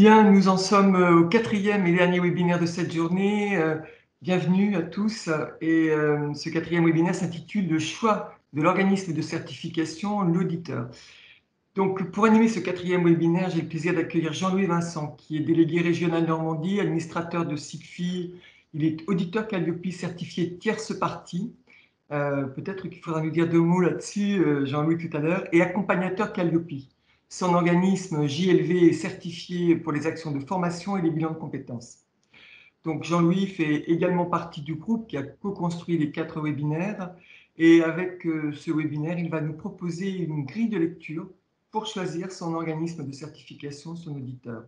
Bien, nous en sommes au quatrième et dernier webinaire de cette journée. Euh, bienvenue à tous. Et euh, ce quatrième webinaire s'intitule Le choix de l'organisme de certification, l'auditeur. Donc, pour animer ce quatrième webinaire, j'ai le plaisir d'accueillir Jean-Louis Vincent, qui est délégué régional Normandie, administrateur de SIGFI. Il est auditeur Calliope certifié tierce partie. Euh, peut-être qu'il faudra nous dire deux mots là-dessus, Jean-Louis, tout à l'heure, et accompagnateur Calliope. Son organisme JLV est certifié pour les actions de formation et les bilans de compétences. Donc Jean-Louis fait également partie du groupe qui a co-construit les quatre webinaires. Et avec euh, ce webinaire, il va nous proposer une grille de lecture pour choisir son organisme de certification, son auditeur.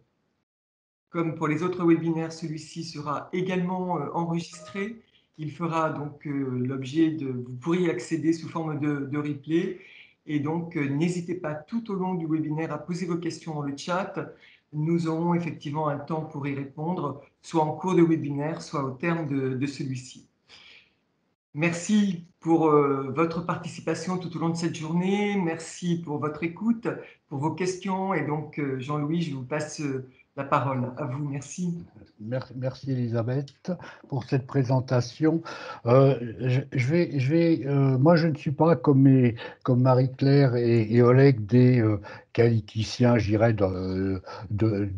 Comme pour les autres webinaires, celui-ci sera également euh, enregistré. Il fera donc euh, l'objet de... Vous pourriez accéder sous forme de, de replay et donc, euh, n'hésitez pas tout au long du webinaire à poser vos questions dans le chat. Nous aurons effectivement un temps pour y répondre, soit en cours de webinaire, soit au terme de, celui-ci. Merci pour euh, votre participation tout au long de cette journée. Merci pour votre écoute, pour vos questions. Et donc, euh, Jean-Louis, je vous passe la parole à vous. Merci. Merci Elisabeth pour cette présentation. Euh, je, vais, je vais, euh, moi, je ne suis pas comme, Marie-Claire et, Oleg des euh, qualiticiens, je de, de,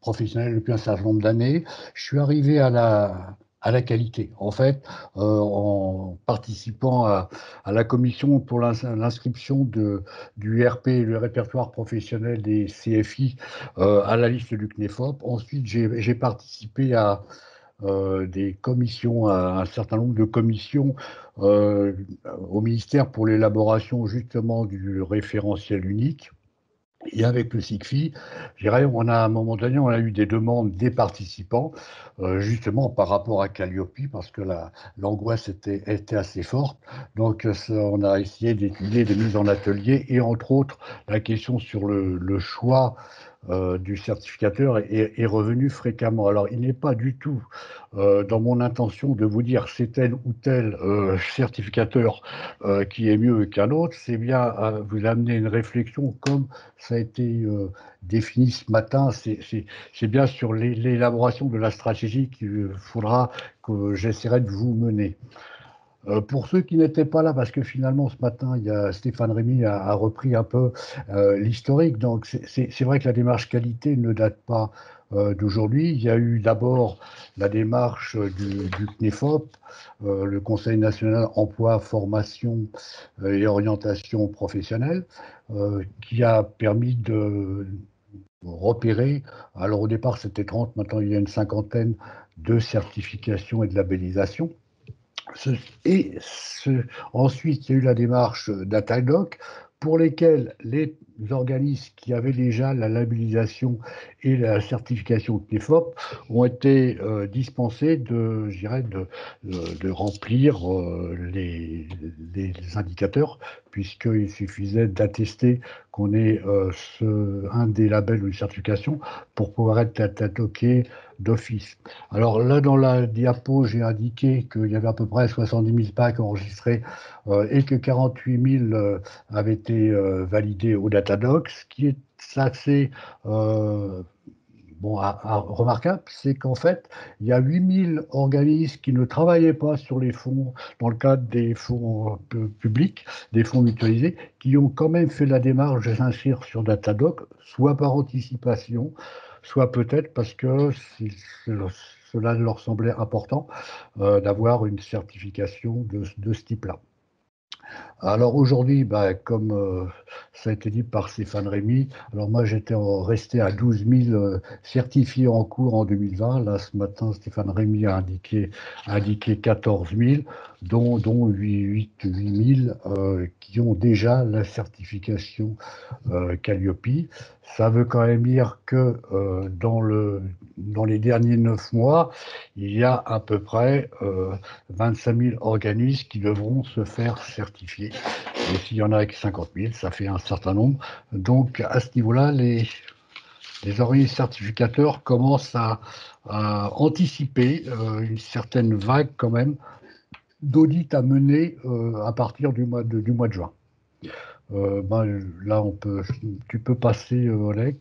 professionnels depuis un certain nombre d'années. Je suis arrivé à la, à la qualité. En fait, euh, en participant à, la commission pour l'inscription du RP, le répertoire professionnel des CFI, euh, à la liste du CNEFOP. Ensuite, j'ai participé à euh, des commissions, à un certain nombre de commissions au ministère pour l'élaboration justement du référentiel unique. Et avec le SIGFI, on a à un moment donné, on a eu des demandes des participants, euh, justement par rapport à Calliope, parce que l'angoisse était, assez forte. Donc, on a essayé d'étudier des mises en atelier et entre autres la question sur le choix euh, du certificateur est, revenu fréquemment. Alors, il n'est pas du tout euh, dans mon intention de vous dire c'est tel ou tel euh, certificateur qui est mieux qu'un autre, c'est bien vous amener une réflexion comme ça a été défini ce matin, c'est bien sur l'élaboration de la stratégie qu'il faudra que j'essaierai de vous mener. Euh, pour ceux qui n'étaient pas là, parce que finalement ce matin, il y a Stéphane Rémy a, repris un peu euh, l'historique, donc c'est vrai que la démarche qualité ne date pas euh, d'aujourd'hui. Il y a eu d'abord la démarche du, du CNEFOP, le Conseil national emploi, formation et orientation professionnelle, qui a permis de repérer, alors au départ c'était 30, maintenant il y a une cinquantaine de certifications et de labellisations et ensuite, il y a eu la démarche d'Atadoc, pour lesquels les organismes qui avaient déjà la labellisation et la certification TNEFOP ont été euh, dispensés de, de, remplir euh, les, indicateurs, puisqu'il suffisait d'attester qu'on est euh, un des labels ou une certification pour pouvoir être attaqué d'office. Alors là, dans la diapo, j'ai indiqué qu'il y avait à peu près 70 000 packs enregistrés et que 48 000 avaient été validés au Datadoc, ce qui est assez bon, remarquable, c'est qu'en fait, il y a 8000 organismes qui ne travaillaient pas sur les fonds, dans le cadre des fonds euh, publics, des fonds mutualisés, qui ont quand même fait la démarche de s'inscrire sur Datadoc, soit par anticipation, soit peut-être parce que cela leur semblait important euh, d'avoir une certification de ce type-là. Alors aujourd'hui, bah, comme euh, ça a été dit par Stéphane Rémy, alors moi j'étais resté à 12 000 euh, certifiés en cours en 2020. Là, ce matin, Stéphane Rémy a indiqué, indiqué 14 000, dont, dont 8, 8 000 qui ont déjà la certification euh, Calliope. Ça veut quand même dire que euh, dans, dans les derniers neuf mois, il y a à peu près 25 000 organismes qui devront se faire certifier. Et s'il y en a que 50 000, ça fait un certain nombre. Donc à ce niveau-là, les, les organismes certificateurs commencent à, anticiper euh, une certaine vague quand même d'audit à mener euh, à partir du mois de, du mois de juin. Ben, là, on peut, tu peux passer, Oleg.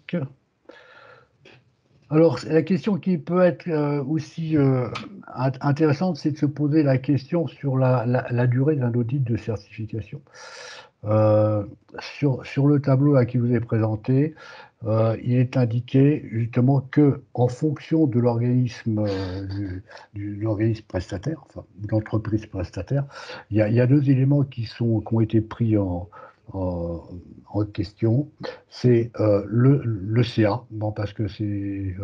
Alors, la question qui peut être euh, aussi euh, intéressante, c'est de se poser la question sur la, durée d'un audit de certification. Euh, sur, le tableau à qui vous est présenté, il est indiqué justement que, en fonction de l'organisme prestataire, enfin de l'entreprise prestataire, il y, a, il y, a, deux éléments qui, sont, qui ont été pris en, en, question, c'est euh, le, CA, bon, parce que c'est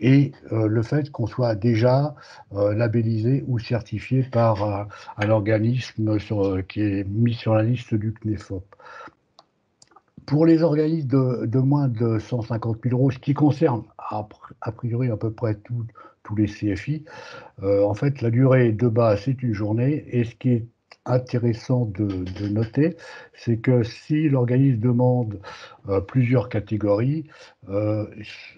et euh, le fait qu'on soit déjà euh, labellisé ou certifié par un organisme qui est mis sur la liste du CNEFOP. Pour les organismes de, moins de 150 000 euros, ce qui concerne a, a priori à peu près tous les CFI, en fait, la durée de base, c'est une journée, et ce qui est intéressant de, noter, c'est que si l'organisme demande euh, plusieurs catégories, euh,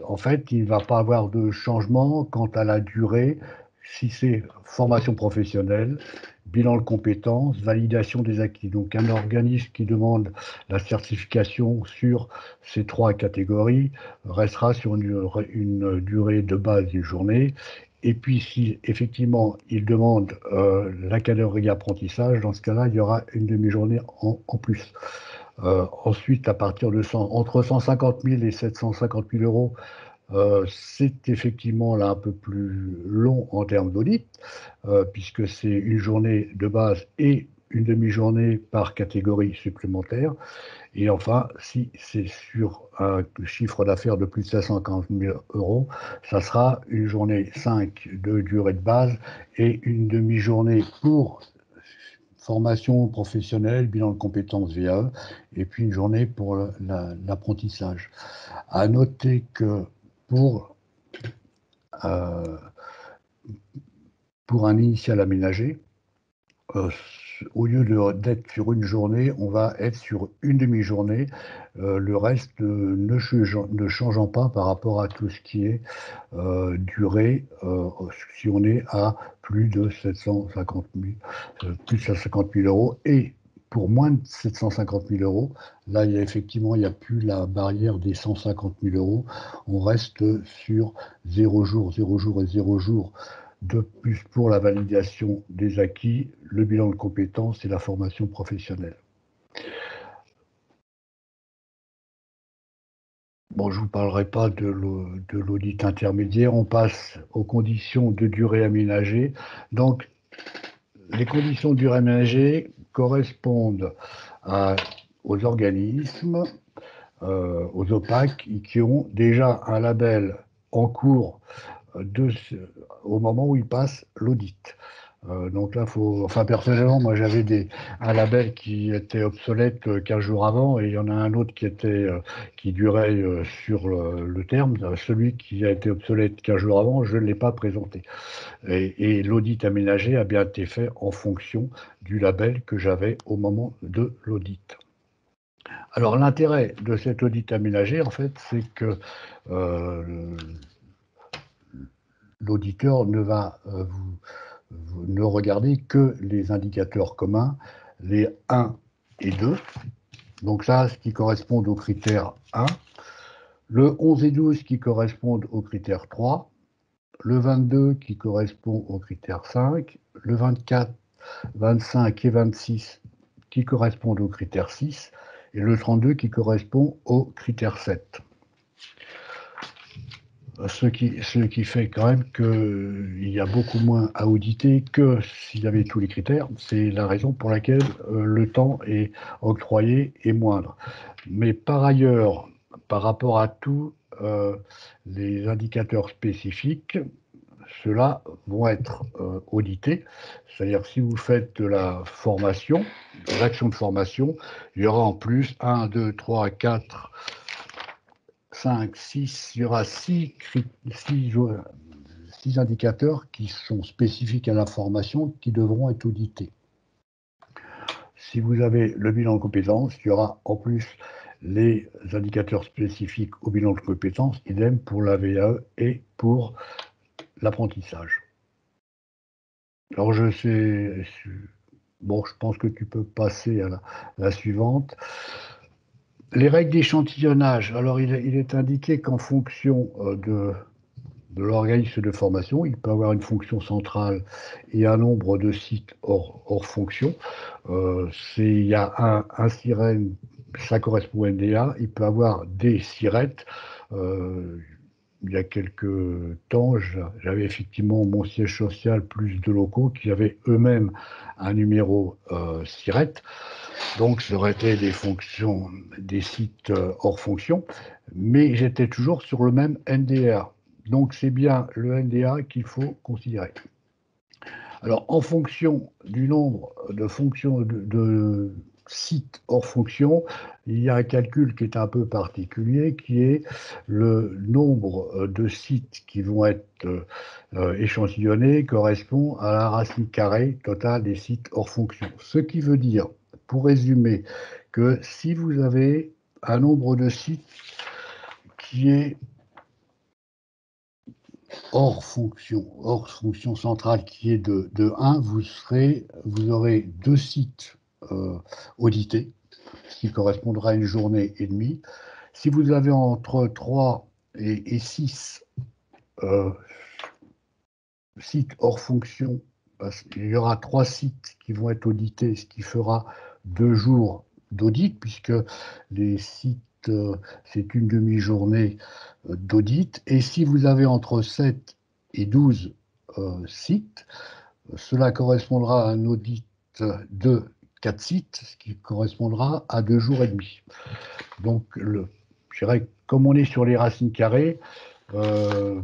en fait, il ne va pas avoir de changement quant à la durée, si c'est formation professionnelle, bilan de compétences, validation des acquis. Donc un organisme qui demande la certification sur ces trois catégories restera sur une, une durée de base d'une journée et puis, si effectivement il demande euh, la catégorie apprentissage, dans ce cas-là, il y aura une demi-journée en, plus. Euh, ensuite, à partir de 100, entre 150 000 et 750 000 euros, euh, c'est effectivement là un peu plus long en termes d'audit, puisque c'est une journée de base et une demi-journée par catégorie supplémentaire. Et enfin, si c'est sur un chiffre d'affaires de plus de 750 000 euros, ça sera une journée 5 de durée de base et une demi-journée pour formation professionnelle, bilan de compétences VAE, et puis une journée pour l'apprentissage. à noter que pour, euh, pour un initial aménagé, euh, au lieu d'être sur une journée, on va être sur une demi-journée, euh, le reste ne, changeant, pas par rapport à tout ce qui est euh, durée, euh, si on est à plus de 750 000, plus de 750 000 euros. Et pour moins de 750 000 euros, là, il y a effectivement, il n'y a plus la barrière des 150 000 euros. On reste sur 0 jour, 0 jour et 0 jour de plus pour la validation des acquis, le bilan de compétences et la formation professionnelle. Bon, je ne vous parlerai pas de l'audit intermédiaire, on passe aux conditions de durée aménagée. Donc, les conditions de durée aménagée correspondent aux organismes, euh, aux OPAC, qui ont déjà un label en cours au moment où il passe l'audit. Euh, donc là, faut, enfin personnellement, moi j'avais un label qui était obsolète 15 jours avant et il y en a un autre qui était euh, qui durait euh, sur le, terme. Celui qui a été obsolète 15 jours avant, je ne l'ai pas présenté. Et l'audit aménagé a bien été fait en fonction du label que j'avais au moment de l'audit. Alors l'intérêt de cet audit aménagé, en fait, c'est que l'auditeur ne va euh, vous, ne regarder que les indicateurs communs, les 1 et 2. Donc ça, ce qui correspond au critère 1. Le 11 et 12 qui correspondent au critère 3. Le 22 qui correspond au critère 5. Le 24, 25 et 26 qui correspondent au critère 6. Et le 32 qui correspond au critère 7 ce qui, ce qui fait quand même qu'il y a beaucoup moins à auditer que s'il y avait tous les critères. C'est la raison pour laquelle euh, le temps est octroyé et moindre. Mais par ailleurs, par rapport à tous euh, les indicateurs spécifiques, ceux-là vont être euh, audités. C'est-à-dire si vous faites de la formation, de l'action de formation, il y aura en plus 1, 2, 3, 4 5, 6, il y aura 6, indicateurs qui sont spécifiques à la formation qui devront être audités. Si vous avez le bilan de compétences, il y aura en plus les indicateurs spécifiques au bilan de compétences, idem pour la VAE et pour l'apprentissage. Alors je sais, bon, je pense que tu peux passer à la suivante. Les règles d'échantillonnage, alors il, est indiqué qu'en fonction euh, de, l'organisme de formation. Il peut avoir une fonction centrale et un nombre de sites hors, fonction. Euh, il y a un, un sirène, ça correspond au NDA. Il peut avoir des sirettes. Euh, il y a quelques temps, j'avais effectivement mon siège social plus de locaux qui avaient eux-mêmes un numéro euh, SIRET. Donc, ça aurait des fonctions, des sites euh, hors fonction, mais j'étais toujours sur le même NDA. Donc, c'est bien le NDA qu'il faut considérer. Alors, en fonction du nombre de fonctions de sites hors fonction, il y a un calcul qui est un peu particulier, qui est le nombre euh, de sites qui vont être euh, échantillonnés correspond à la racine carrée totale des sites hors fonction. Ce qui veut dire, pour résumer, que si vous avez un nombre de sites qui est hors fonction, hors fonction centrale qui est de, de 1, vous, serez, vous aurez deux sites euh, audité, ce qui correspondra à une journée et demie. Si vous avez entre 3 et, 6 euh, sites hors fonction, il y aura trois sites qui vont être audités, ce qui fera deux jours d'audit, puisque les sites, euh, c'est une demi-journée d'audit. Et si vous avez entre 7 et 12 sites, cela correspondra à un audit de 4 sites, ce qui correspondra à deux jours et demi. Donc, le, je dirais, comme on est sur les racines carrées, euh,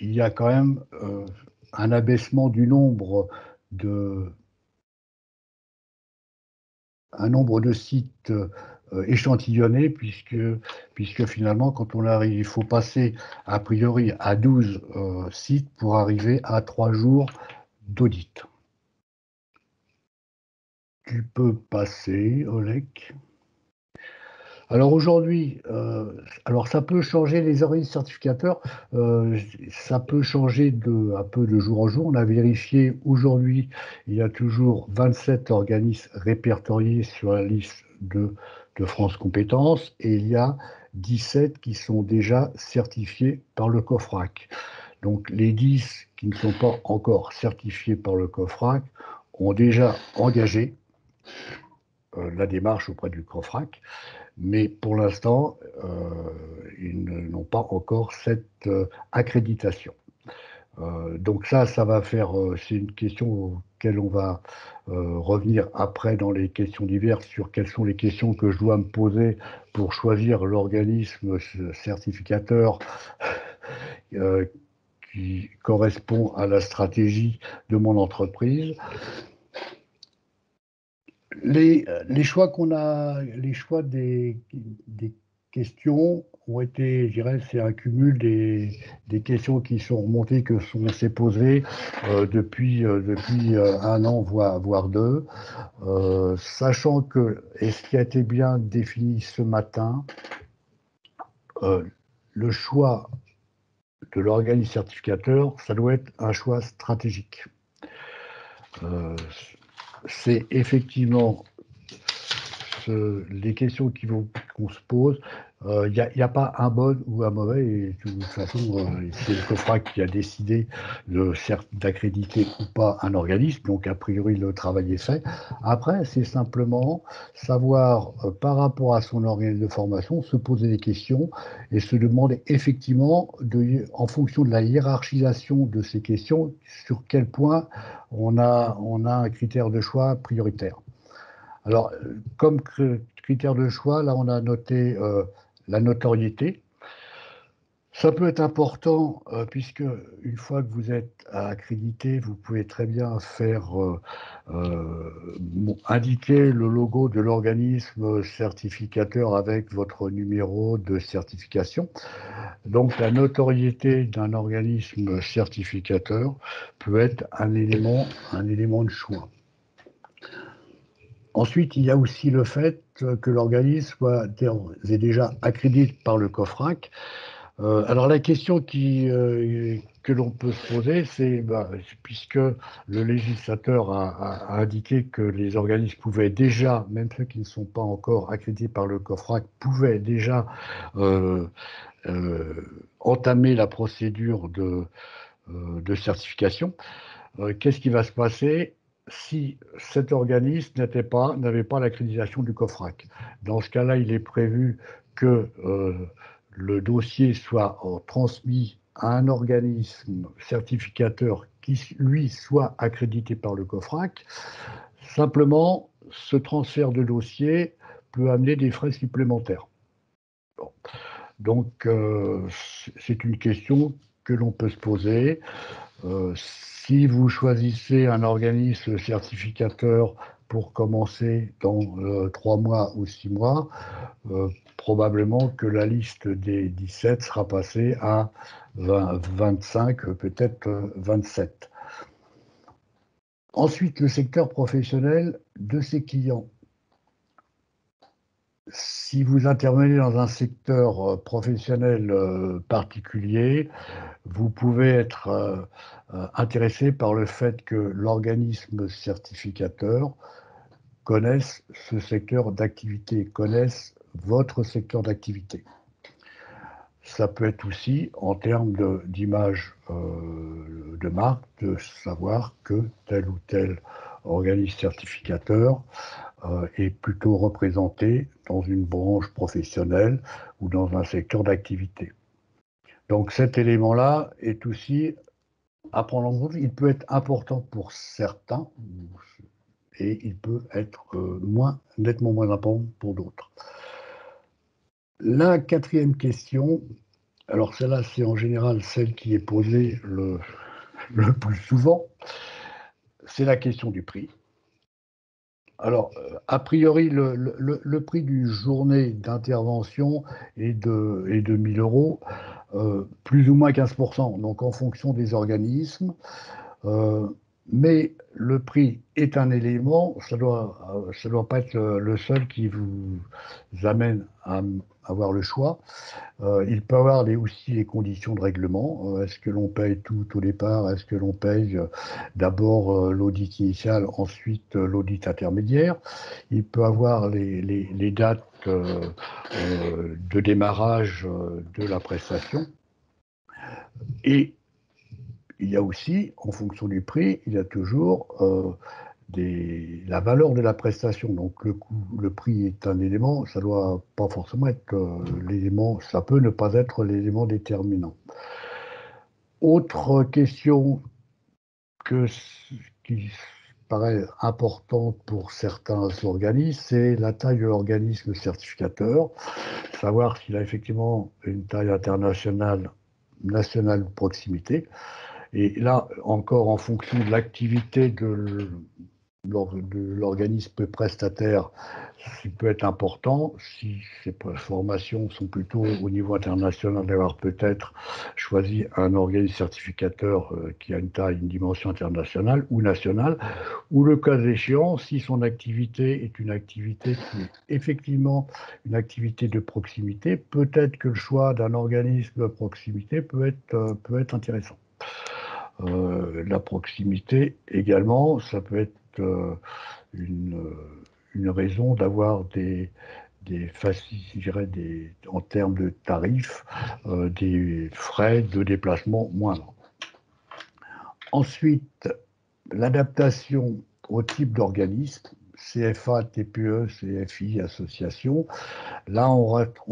il y a quand même euh, un abaissement du nombre de un nombre de sites euh, échantillonnés, puisque, puisque finalement, quand on arrive, il faut passer a priori à 12 sites pour arriver à 3 jours d'audit. Tu peux passer, Oleg? Alors aujourd'hui, euh, alors ça peut changer les organismes certificateurs, euh, ça peut changer de, un peu de jour en jour. On a vérifié aujourd'hui, il y a toujours 27 organismes répertoriés sur la liste de, France Compétences et il y a 17 qui sont déjà certifiés par le COFRAC. Donc les 10 qui ne sont pas encore certifiés par le COFRAC ont déjà engagé la démarche auprès du CROFRAC, mais pour l'instant, euh, ils n'ont pas encore cette euh, accréditation. donc ça, ça va faire, c'est une question auquel on va revenir après dans les questions diverses sur quelles sont les questions que je dois me poser pour choisir l'organisme certificateur qui correspond à la stratégie de mon entreprise les, les, choix qu'on a, les choix des, questions ont été, je dirais, c'est un cumul des, questions qui sont remontées, que sont s'est posées euh, depuis, euh, depuis euh, un an, voire, voire deux, euh, sachant que, et ce qui a été bien défini ce matin, euh, le choix de l'organisme certificateur, ça doit être un choix stratégique. C'est effectivement les questions qu'on se pose. Il euh, n'y a, pas un bon ou un mauvais. Et de toute façon, euh, c'est le COFRAC qui a décidé d'accréditer ou pas un organisme. Donc, a priori, le travail est fait. Après, c'est simplement savoir, euh, par rapport à son organisme de formation, se poser des questions et se demander effectivement, en fonction de la hiérarchisation de ces questions, sur quel point on a un critère de choix prioritaire. Alors, comme critère de choix, là, on a noté la notoriété. Ça peut être important euh, puisque une fois que vous êtes accrédité, vous pouvez très bien faire euh, euh, indiquer le logo de l'organisme certificateur avec votre numéro de certification. Donc la notoriété d'un organisme certificateur peut être un élément, un élément de choix. Ensuite, il y a aussi le fait que l'organisme soit déjà accrédité par le COFRAC. Euh, alors la question euh, que l'on peut se poser, c'est bah, puisque le législateur a, indiqué que les organismes pouvaient déjà, même ceux qui ne sont pas encore accrédités par le COFRAC, pouvaient déjà euh, entamer la procédure de certification. Qu'est-ce qui va se passer? Si cet organisme n'était pas, n'avait pas l'accréditation du COFRAC Dans ce cas-là, il est prévu que le dossier soit transmis à un organisme certificateur qui, lui, soit accrédité par le COFRAC. Simplement, ce transfert de dossier peut amener des frais supplémentaires. Donc, euh, c'est une question que l'on peut se poser. Euh, si vous choisissez un organisme certificateur pour commencer dans euh, trois mois ou six mois, probablement que la liste des 17 sera passée à 25, peut-être 27. Ensuite, le secteur professionnel de ses clients. Si vous intervenez dans un secteur euh, professionnel euh, particulier, vous pouvez être euh, intéressé par le fait que l'organisme certificateur connaisse ce secteur d'activité, connaisse votre secteur d'activité. Ça peut être aussi en termes d'image de, marque, de savoir que tel ou tel organisme certificateur est plutôt représenté dans une branche professionnelle ou dans un secteur d'activité. Donc cet élément-là est aussi à prendre en compte. Il peut être important pour certains et il peut être euh, nettement moins important pour d'autres. La quatrième question, alors celle-là, c'est en général celle qui est posée le, plus souvent, c'est la question du prix. Alors, euh, a priori, le, prix d'une journée d'intervention est de, est de 1000 euros, euh, plus ou moins 15%, donc en fonction des organismes. Euh, mais le prix est un élément, ça ne doit pas être le seul qui vous amène à avoir le choix. Euh, il peut avoir aussi les conditions de règlement. Euh, est-ce que l'on paye tout au départ? Est-ce que l'on paye euh, d'abord l'audit initial, ensuite l'audit intermédiaire? Il peut avoir les dates de démarrage de la prestation. Et il y a aussi, en fonction du prix, il y a toujours la valeur de la prestation. Donc le coût, le prix est un élément, ça doit pas forcément être euh, l'élément, ça peut ne pas être l'élément déterminant. Autre question que, qui paraît importante pour certains organismes, c'est la taille de l'organisme certificateur, savoir s'il a effectivement une taille internationale, nationale ou proximité. Et là, encore en fonction de l'activité de, l'organisme prestataire, ce peut être important. Si ces formations sont plutôt au niveau international, d'avoir peut-être choisi un organisme certificateur euh, qui a une taille, une dimension internationale ou nationale, ou le cas échéant, si son activité est une activité qui est effectivement une activité de proximité, peut-être que le choix d'un organisme de proximité peut être, euh, peut être intéressant. Euh, la proximité également, ça peut être une, raison d'avoir des, des, des, en termes de tarifs, euh, des frais de déplacement moindres. Ensuite, l'adaptation au type d'organisme, CFA, TPE, CFI, association. Là, on,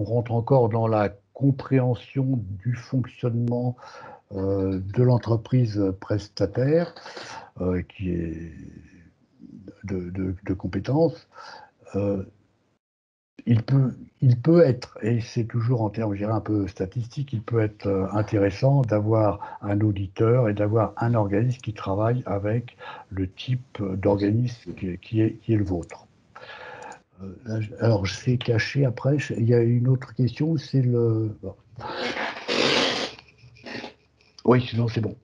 rentre encore dans la compréhension du fonctionnement euh, de l'entreprise prestataire, qui est de, compétences, euh, il, peut, il peut être, et c'est toujours en termes un peu statistiques, il peut être euh, intéressant d'avoir un auditeur et d'avoir un organisme qui travaille avec le type d'organisme qui, est, qui est le vôtre. Euh, alors, je sais cacher après, il y a une autre question, c'est le... Oui, sinon c'est bon.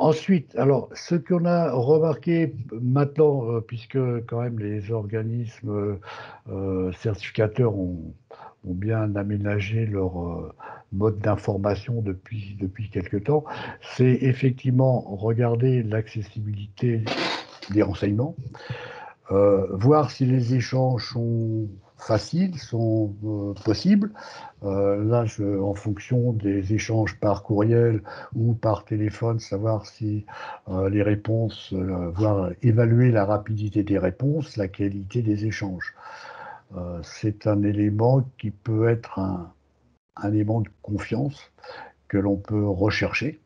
Ensuite, alors, ce qu'on a remarqué maintenant, euh, puisque quand même les organismes euh, certificateurs ont, bien aménagé leur euh, mode d'information depuis, depuis quelque temps, c'est effectivement regarder l'accessibilité des renseignements, euh, voir si les échanges sont faciles, sont euh, possibles. là, en fonction des échanges par courriel ou par téléphone, savoir si les réponses, voir évaluer la rapidité des réponses, la qualité des échanges. Euh, c'est un élément qui peut être un, élément de confiance que l'on peut rechercher.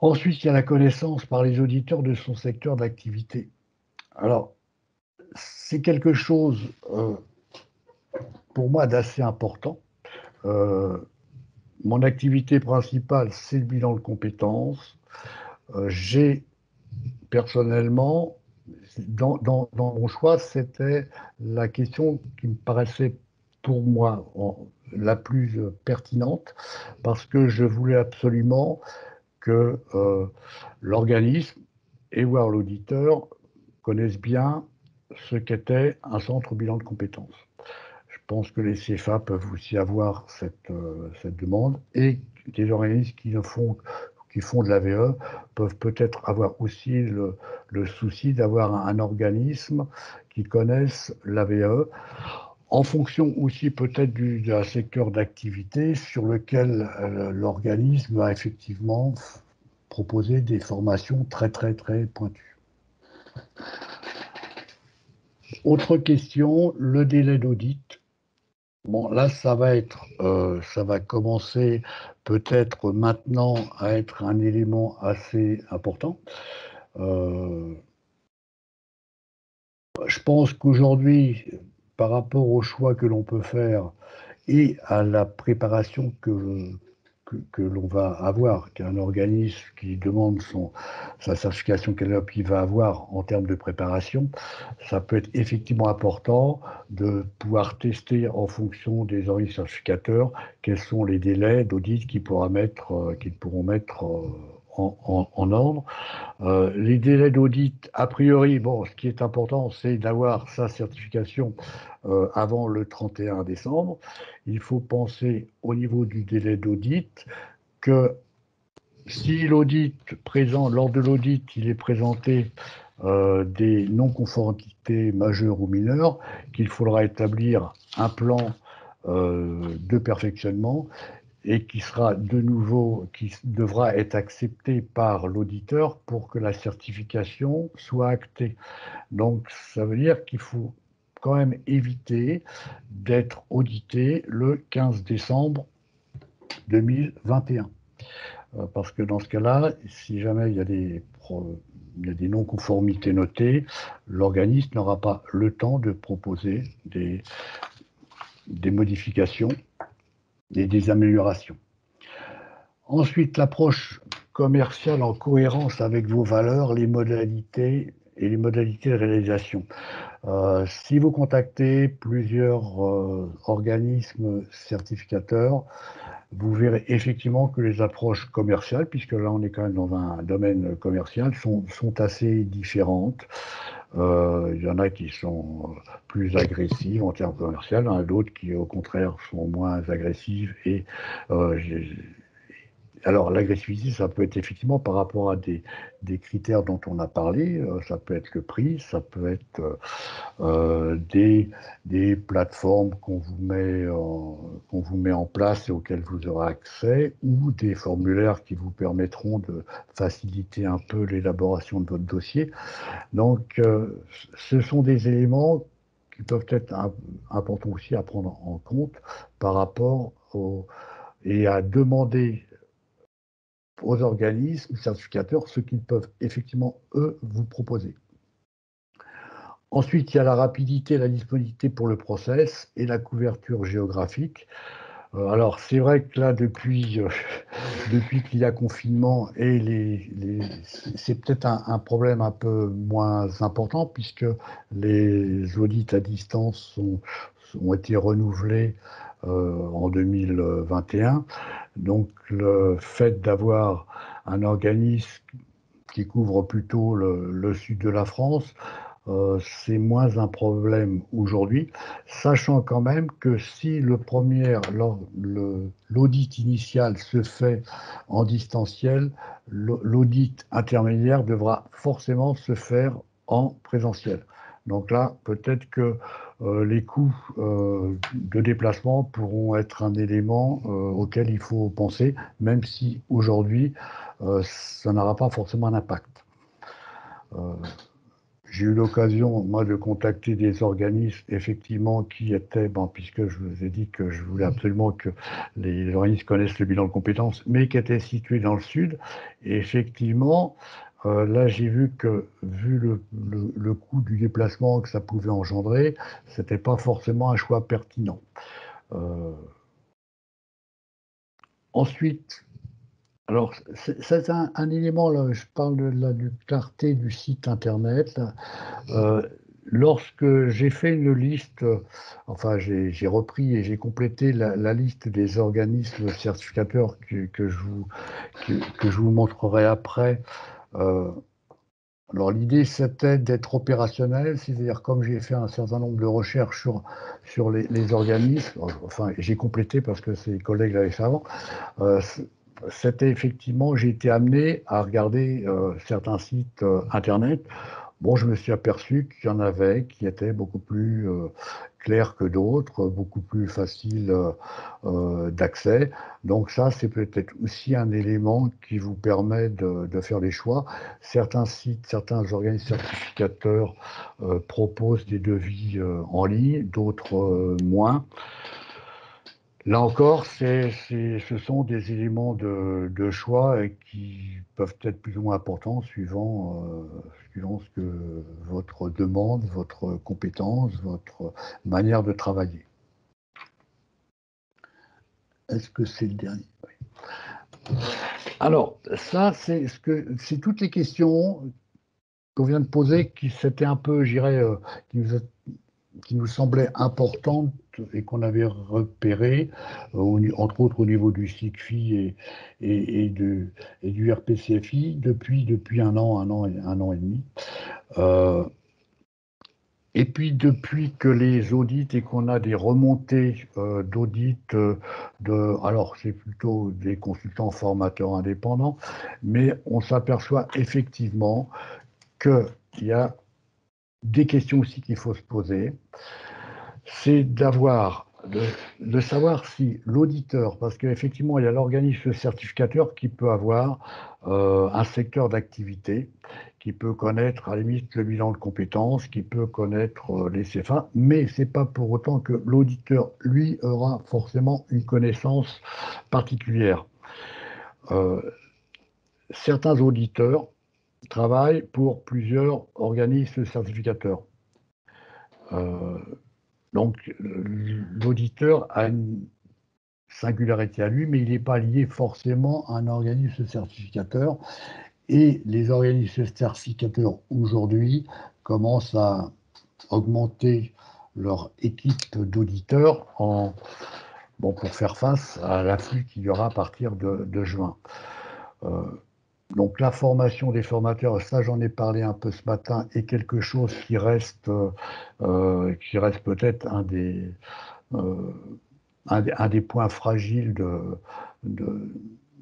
Ensuite, il y a la connaissance par les auditeurs de son secteur d'activité. Alors, c'est quelque chose euh, pour moi d'assez important. Euh, mon activité principale, c'est le bilan de compétences. J'ai personnellement dans, mon choix, c'était la question qui me paraissait pour moi la plus pertinente, parce que je voulais absolument que euh, l'organisme et voir l'auditeur connaissent bien ce qu'était un centre bilan de compétences. Je pense que les CFA peuvent aussi avoir cette, euh, cette demande et des organismes qui font qui font de la VE peuvent peut-être avoir aussi le, souci d'avoir un, organisme qui connaisse la VE en fonction aussi peut-être du secteur d'activité sur lequel euh, l'organisme va effectivement proposer des formations très très très pointues. Autre question, le délai d'audit. Bon, là, ça va être, euh, ça va commencer peut-être maintenant à être un élément assez important. Euh, je pense qu'aujourd'hui, par rapport au choix que l'on peut faire et à la préparation que, que, l'on va avoir, qu'un organisme qui demande son, sa certification qu'il va avoir en termes de préparation, ça peut être effectivement important de pouvoir tester en fonction des organismes certificateurs quels sont les délais d'audit qu'ils mettre, euh, qu'ils pourront mettre en, ordre. Euh, les délais d'audit, a priori, bon, ce qui est important, c'est d'avoir sa certification euh, avant le 31 décembre. Il faut penser au niveau du délai d'audit que si l'audit présent, lors de l'audit, il est présenté euh, des non-conformités majeures ou mineures, qu'il faudra établir un plan de perfectionnement et qui sera de nouveau, qui devra être accepté par l'auditeur pour que la certification soit actée. Donc, ça veut dire qu'il faut quand même éviter d'être audité le 15 décembre 2021. Euh, parce que dans ce cas-là, si jamais il y a des, non-conformités notées, l'organisme n'aura pas le temps de proposer des modifications et des améliorations. Ensuite, l'approche commerciale en cohérence avec vos valeurs, les modalités et les modalités de réalisation. Euh, si vous contactez plusieurs euh, organismes certificateurs, vous verrez effectivement que les approches commerciales, puisque là on est quand même dans un domaine commercial, sont, sont assez différentes. Euh, il y en a qui sont plus agressives en termes commerciaux, a d'autres qui au contraire sont moins agressives et euh, alors, l'agressivité, ça peut être effectivement par rapport à des, critères dont on a parlé. Euh, ça peut être le prix, ça peut être euh, euh, des, plateformes qu'on vous, met qu'on vous met en place et auxquelles vous aurez accès, ou des formulaires qui vous permettront de faciliter un peu l'élaboration de votre dossier. Donc, ce sont des éléments qui peuvent être importants aussi à prendre en compte par rapport et à demander aux organismes certificateurs ce qu'ils peuvent effectivement, eux, vous proposer. Ensuite, il y a la rapidité, la disponibilité pour le process et la couverture géographique. Euh, alors, c'est vrai que là, depuis, euh, depuis qu'il y a confinement, et les, c'est peut-être un, problème un peu moins important puisque les audits à distance ont été renouvelés euh, en 2021. Donc le fait d'avoir un organisme qui couvre plutôt le, sud de la France c'est moins un problème aujourd'hui, sachant quand même que si le premier, l'audit initial se fait en distanciel, l'audit intermédiaire devra forcément se faire en présentiel. Donc là, peut-être que euh, les coûts euh, de déplacement pourront être un élément euh, auquel il faut penser, même si aujourd'hui, ça n'aura pas forcément un impact. J'ai eu l'occasion, moi, de contacter des organismes, effectivement, qui étaient, puisque je vous ai dit que je voulais absolument que les organismes connaissent le bilan de compétences, mais qui étaient situés dans le sud. Effectivement, euh, là, j'ai vu que, vu le, coût du déplacement que ça pouvait engendrer, ce n'était pas forcément un choix pertinent. Euh, ensuite, alors, c'est un, élément, là, je parle de la clarté du site internet. Euh, lorsque j'ai fait une liste, enfin, j'ai repris et j'ai complété la, liste des organismes certificateurs que, je, vous, montrerai après alors l'idée c'était d'être opérationnel, c'est-à-dire comme j'ai fait un certain nombre de recherches sur, sur les, organismes, enfin j'ai complété parce que ces collègues l'avaient fait avant, euh, c'était effectivement, j'ai été amené à regarder euh, certains sites internet Bon, je me suis aperçu qu'il y en avait qui étaient beaucoup plus euh, clairs que d'autres, beaucoup plus faciles euh, euh, d'accès. Donc ça, c'est peut-être aussi un élément qui vous permet de, de, faire des choix. Certains sites, certains organismes certificateurs proposent des devis en ligne, d'autres moins. Là encore, ce sont des éléments de, choix qui peuvent être plus ou moins importants suivant, que votre demande, votre compétence, votre manière de travailler. Est-ce que c'est le dernier? Alors, ça, c'est ce que c'est toutes les questions qu'on vient de poser qui s'étaient un peu, j'irais, euh, qui nous qui nous semblait importante et qu'on avait repéré, euh, entre autres au niveau du SICFI et, du RPCFI, depuis, depuis un an, un an, un an et demi. Euh, et puis depuis que les audits et qu'on a des remontées euh, d'audits, de, alors c'est plutôt des consultants formateurs indépendants, mais on s'aperçoit effectivement qu'il y a des questions aussi qu'il faut se poser, c'est d'avoir, de, savoir si l'auditeur, parce qu'effectivement, il y a l'organisme certificateur qui peut avoir euh, un secteur d'activité, qui peut connaître à la limite le bilan de compétences, qui peut connaître euh, les CFA, mais c'est pas pour autant que l'auditeur, lui, aura forcément une connaissance particulière. Euh, certains auditeurs travaille pour plusieurs organismes certificateurs. Euh, donc, l'auditeur a une singularité à lui, mais il n'est pas lié forcément à un organisme certificateur. Et les organismes certificateurs aujourd'hui commencent à augmenter leur équipe d'auditeurs bon, pour faire face à l'afflux qu'il y aura à partir de, juin. Euh, donc la formation des formateurs, ça j'en ai parlé un peu ce matin, est quelque chose qui reste, euh, qui reste peut-être un des, euh, points fragiles de,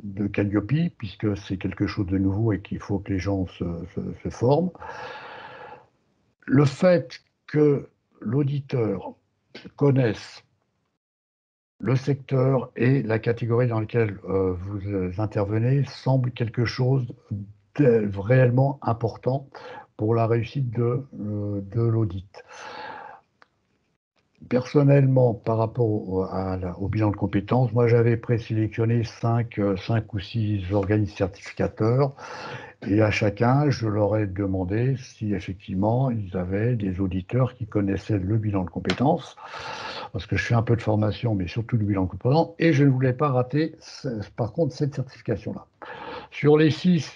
de, Calliope, puisque c'est quelque chose de nouveau et qu'il faut que les gens se forment. Le fait que l'auditeur connaisse le secteur et la catégorie dans laquelle euh, vous euh, intervenez semble quelque chose de réellement important pour la réussite de, euh, de l'audit. Personnellement, par rapport au, bilan de compétences, moi j'avais présélectionné 5, 5 ou 6 organismes certificateurs. Et à chacun, je leur ai demandé si effectivement ils avaient des auditeurs qui connaissaient le bilan de compétences, parce que je fais un peu de formation, mais surtout le bilan de compétences, et je ne voulais pas rater, par contre, cette certification-là. Sur les six,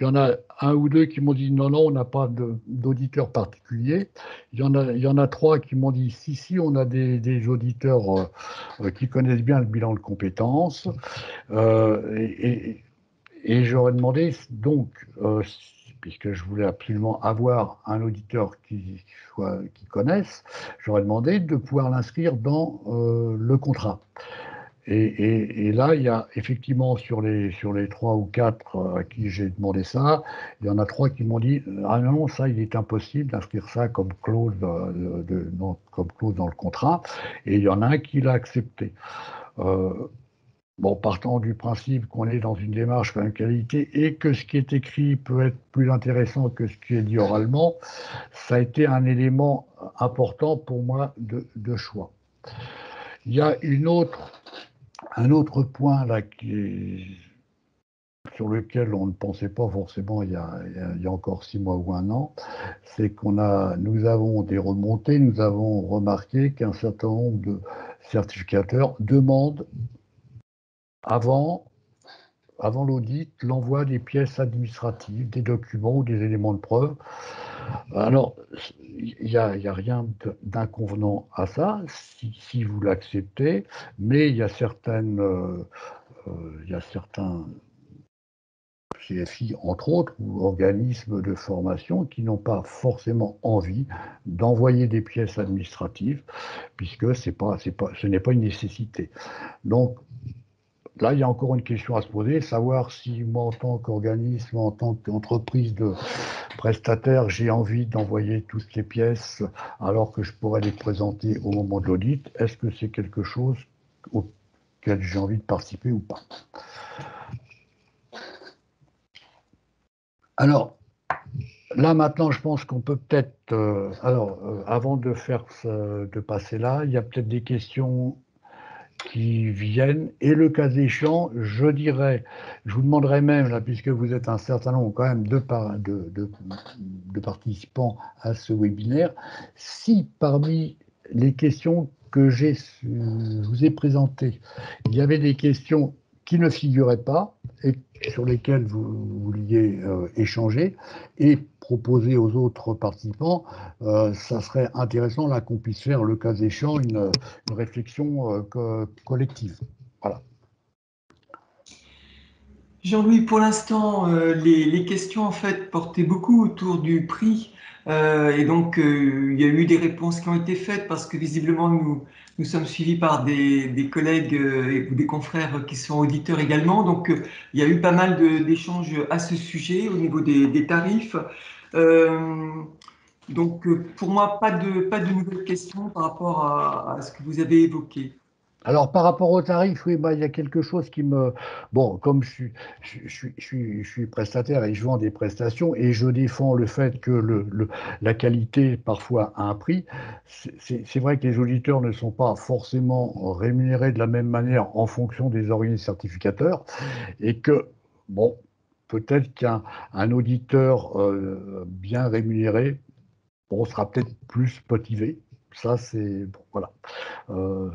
il y en a un ou deux qui m'ont dit non, non, on n'a pas d'auditeurs particuliers. Il y, en a, trois qui m'ont dit si, si, on a des, auditeurs euh, euh, qui connaissent bien le bilan de compétences. Euh, et, j'aurais demandé donc puisque je voulais absolument avoir un auditeur qui, soit, qui connaisse, j'aurais demandé de pouvoir l'inscrire dans le contrat. Et, là, il y a effectivement sur les, sur les trois ou quatre à qui j'ai demandé ça, il y en a trois qui m'ont dit Ah non, ça, il est impossible d'inscrire ça comme clause, de, comme clause dans le contrat. Et il y en a un qui l'a accepté. Euh, bon, partant du principe qu'on est dans une démarche quand même qualité et que ce qui est écrit peut être plus intéressant que ce qui est dit oralement, ça a été un élément important pour moi de choix. Il y a une autre un autre point là sur lequel on ne pensait pas forcément il y a, encore six mois ou un an, c'est qu'on a, nous avons des remontées, nous avons remarqué qu'un certain nombre de certificateurs demandent avant l'audit l'envoi des pièces administratives, des documents ou des éléments de preuve. Alors, il n'y a, rien d'inconvenant à ça, si, vous l'acceptez, mais il y a euh, euh, certains CFI, entre autres, ou organismes de formation qui n'ont pas forcément envie d'envoyer des pièces administratives, puisque ce n'est pas une nécessité. Donc, Là, il y a encore une question à se poser, savoir si moi, en tant qu'organisme, en tant qu'entreprise de prestataire, j'ai envie d'envoyer toutes les pièces alors que je pourrais les présenter au moment de l'audit. Est-ce que c'est quelque chose auquel j'ai envie de participer ou pas? Alors, là maintenant, je pense qu'on peut peut-être. Euh, alors, euh, avant de faire de passer là, il y a peut-être des questions qui viennent, et le cas échéant, je dirais, je vous demanderai même, là, puisque vous êtes un certain nombre quand même de, de, de, participants à ce webinaire, si parmi les questions que je vous ai présentées, il y avait des questions qui ne figuraient pas et sur lesquelles vous vouliez euh, échanger et proposer aux autres participants, euh, ça serait intéressant là qu'on puisse faire, le cas échéant, une, réflexion euh, collective. Voilà. Jean-Louis, pour l'instant, les, les, questions en fait portaient beaucoup autour du prix euh, et donc, euh, il y a eu des réponses qui ont été faites parce que visiblement, nous, nous sommes suivis par des, des collègues euh, ou des confrères qui sont auditeurs également. Donc, il y a eu pas mal d'échanges à ce sujet au niveau des, tarifs. donc, pour moi, pas de, pas de nouvelles questions par rapport à ce que vous avez évoqué. Alors, par rapport au tarif, oui, il y a quelque chose qui me. Bon, comme je suis, prestataire et je vends des prestations et je défends le fait que la qualité, parfois, a un prix, c'est vrai que les auditeurs ne sont pas forcément rémunérés de la même manière en fonction des organismes certificateurs et que, bon, peut-être qu'un un auditeur euh, bien rémunéré bon, sera peut-être plus motivé. Ça, c'est. Voilà. Euh,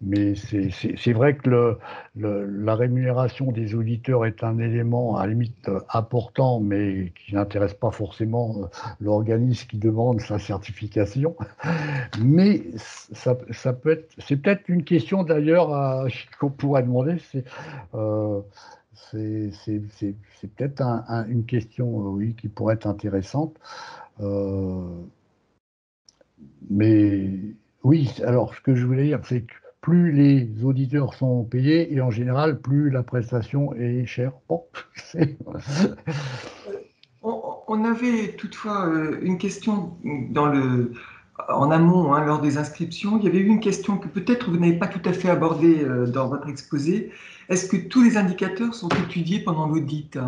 mais c'est vrai que la rémunération des auditeurs est un élément à la limite important, mais qui n'intéresse pas forcément euh, l'organisme qui demande sa certification. Mais ça, peut être, c'est peut-être une question d'ailleurs qu'on pourrait demander. C'est euh, peut-être une question, oui, qui pourrait être intéressante. Mais oui, alors ce que je voulais dire, c'est que plus les auditeurs sont payés et en général, plus la prestation est chère. on, avait toutefois euh, une question dans le, en amont, hein, lors des inscriptions. Il y avait eu une question que peut-être vous n'avez pas tout à fait abordée euh, dans votre exposé. Est-ce que tous les indicateurs sont étudiés pendant l'audit?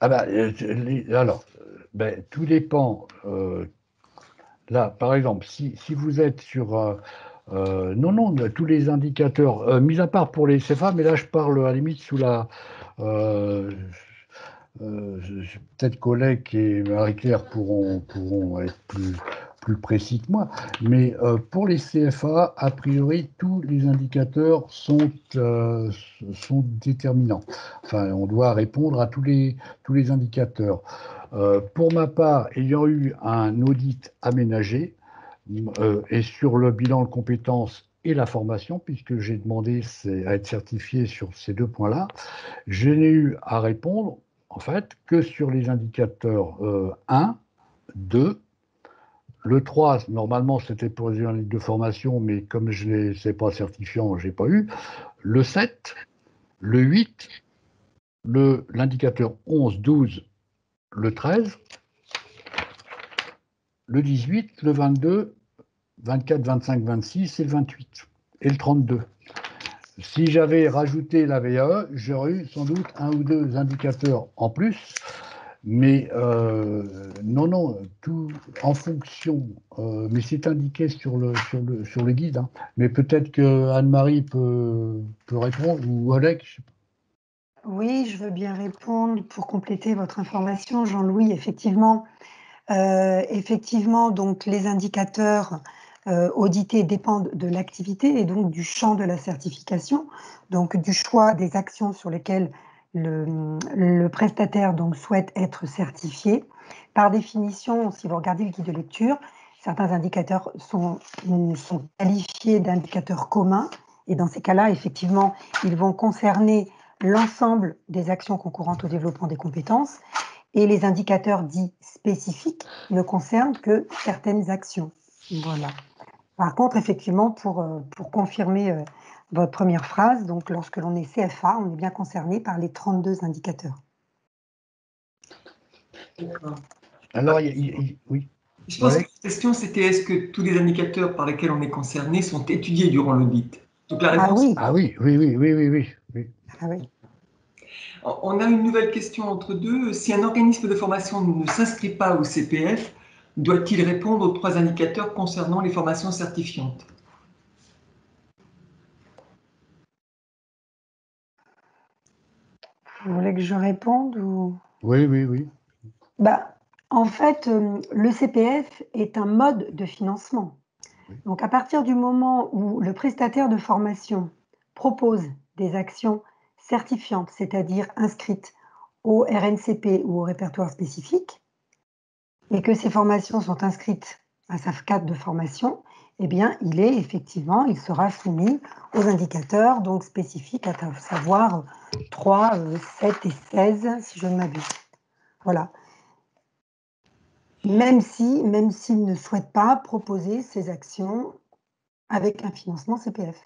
Ah euh, Alors, ben, tout dépend. Là, par exemple, si, si vous êtes sur euh, non, non, tous les indicateurs, euh, mis à part pour les CFA, mais là je parle à la limite sous la. Euh, peut-être collègues et Marie-Claire pourront, pourront être plus, plus précis que moi, mais pour les CFA, a priori, tous les indicateurs sont, sont déterminants. Enfin, on doit répondre à tous les, tous les indicateurs. pour ma part, ayant eu un audit aménagé, euh, et sur le bilan de compétences et la formation, puisque j'ai demandé à être certifié sur ces deux points-là, je n'ai eu à répondre en fait, que sur les indicateurs 1, 2, le 3, normalement, c'était pour les journalistes de formation, mais comme je ne sais pas certifiant, je n'ai pas eu. Le 7, le 8, l'indicateur 11, 12, le 13, le 18, le 22, 24, 25, 26 et le 28, et le 32. Si j'avais rajouté la VAE, j'aurais eu sans doute un ou deux indicateurs en plus mais euh, non, non, tout en fonction, euh, mais c'est indiqué sur le, sur le, sur le guide. Hein. Mais peut-être que Anne-Marie peut, peut répondre, ou Alex. Oui, je veux bien répondre pour compléter votre information, Jean-Louis. Effectivement, euh, effectivement, donc les indicateurs audités dépendent de l'activité et donc du champ de la certification, donc du choix des actions sur lesquelles le, prestataire donc souhaite être certifié. Par définition, si vous regardez le guide de lecture, certains indicateurs sont, sont qualifiés d'indicateurs communs. Et dans ces cas-là, effectivement, ils vont concerner l'ensemble des actions concourantes au développement des compétences. Et les indicateurs dits spécifiques ne concernent que certaines actions. Voilà. Par contre, effectivement, pour, euh, pour confirmer euh, votre première phrase, donc lorsque l'on est CFA, on est bien concerné par les 32 indicateurs. Alors, oui. Je pense que la question, c'était est-ce que tous les indicateurs par lesquels on est concerné sont étudiés durant l'audit? Donc la ah réponse. Ah oui. Ah oui, oui, oui, oui, oui, oui. Ah oui. On a une nouvelle question entre deux. Si un organisme de formation ne s'inscrit pas au CPF, doit-il répondre aux trois indicateurs concernant les formations certifiantes? Vous voulez que je réponde ou... Oui, oui, oui. Bah, en fait, euh, le CPF est un mode de financement. Donc, à partir du moment où le prestataire de formation propose des actions certifiantes, c'est-à-dire inscrites au RNCP ou au répertoire spécifique, et que ces formations sont inscrites à sa cadre de formation, eh bien, il est effectivement, il sera soumis aux indicateurs donc spécifiques, à savoir 3, 7 euh, et 16, si je ne m'abuse. Voilà. Même si, même s'il ne souhaite pas proposer ces actions avec un financement CPF.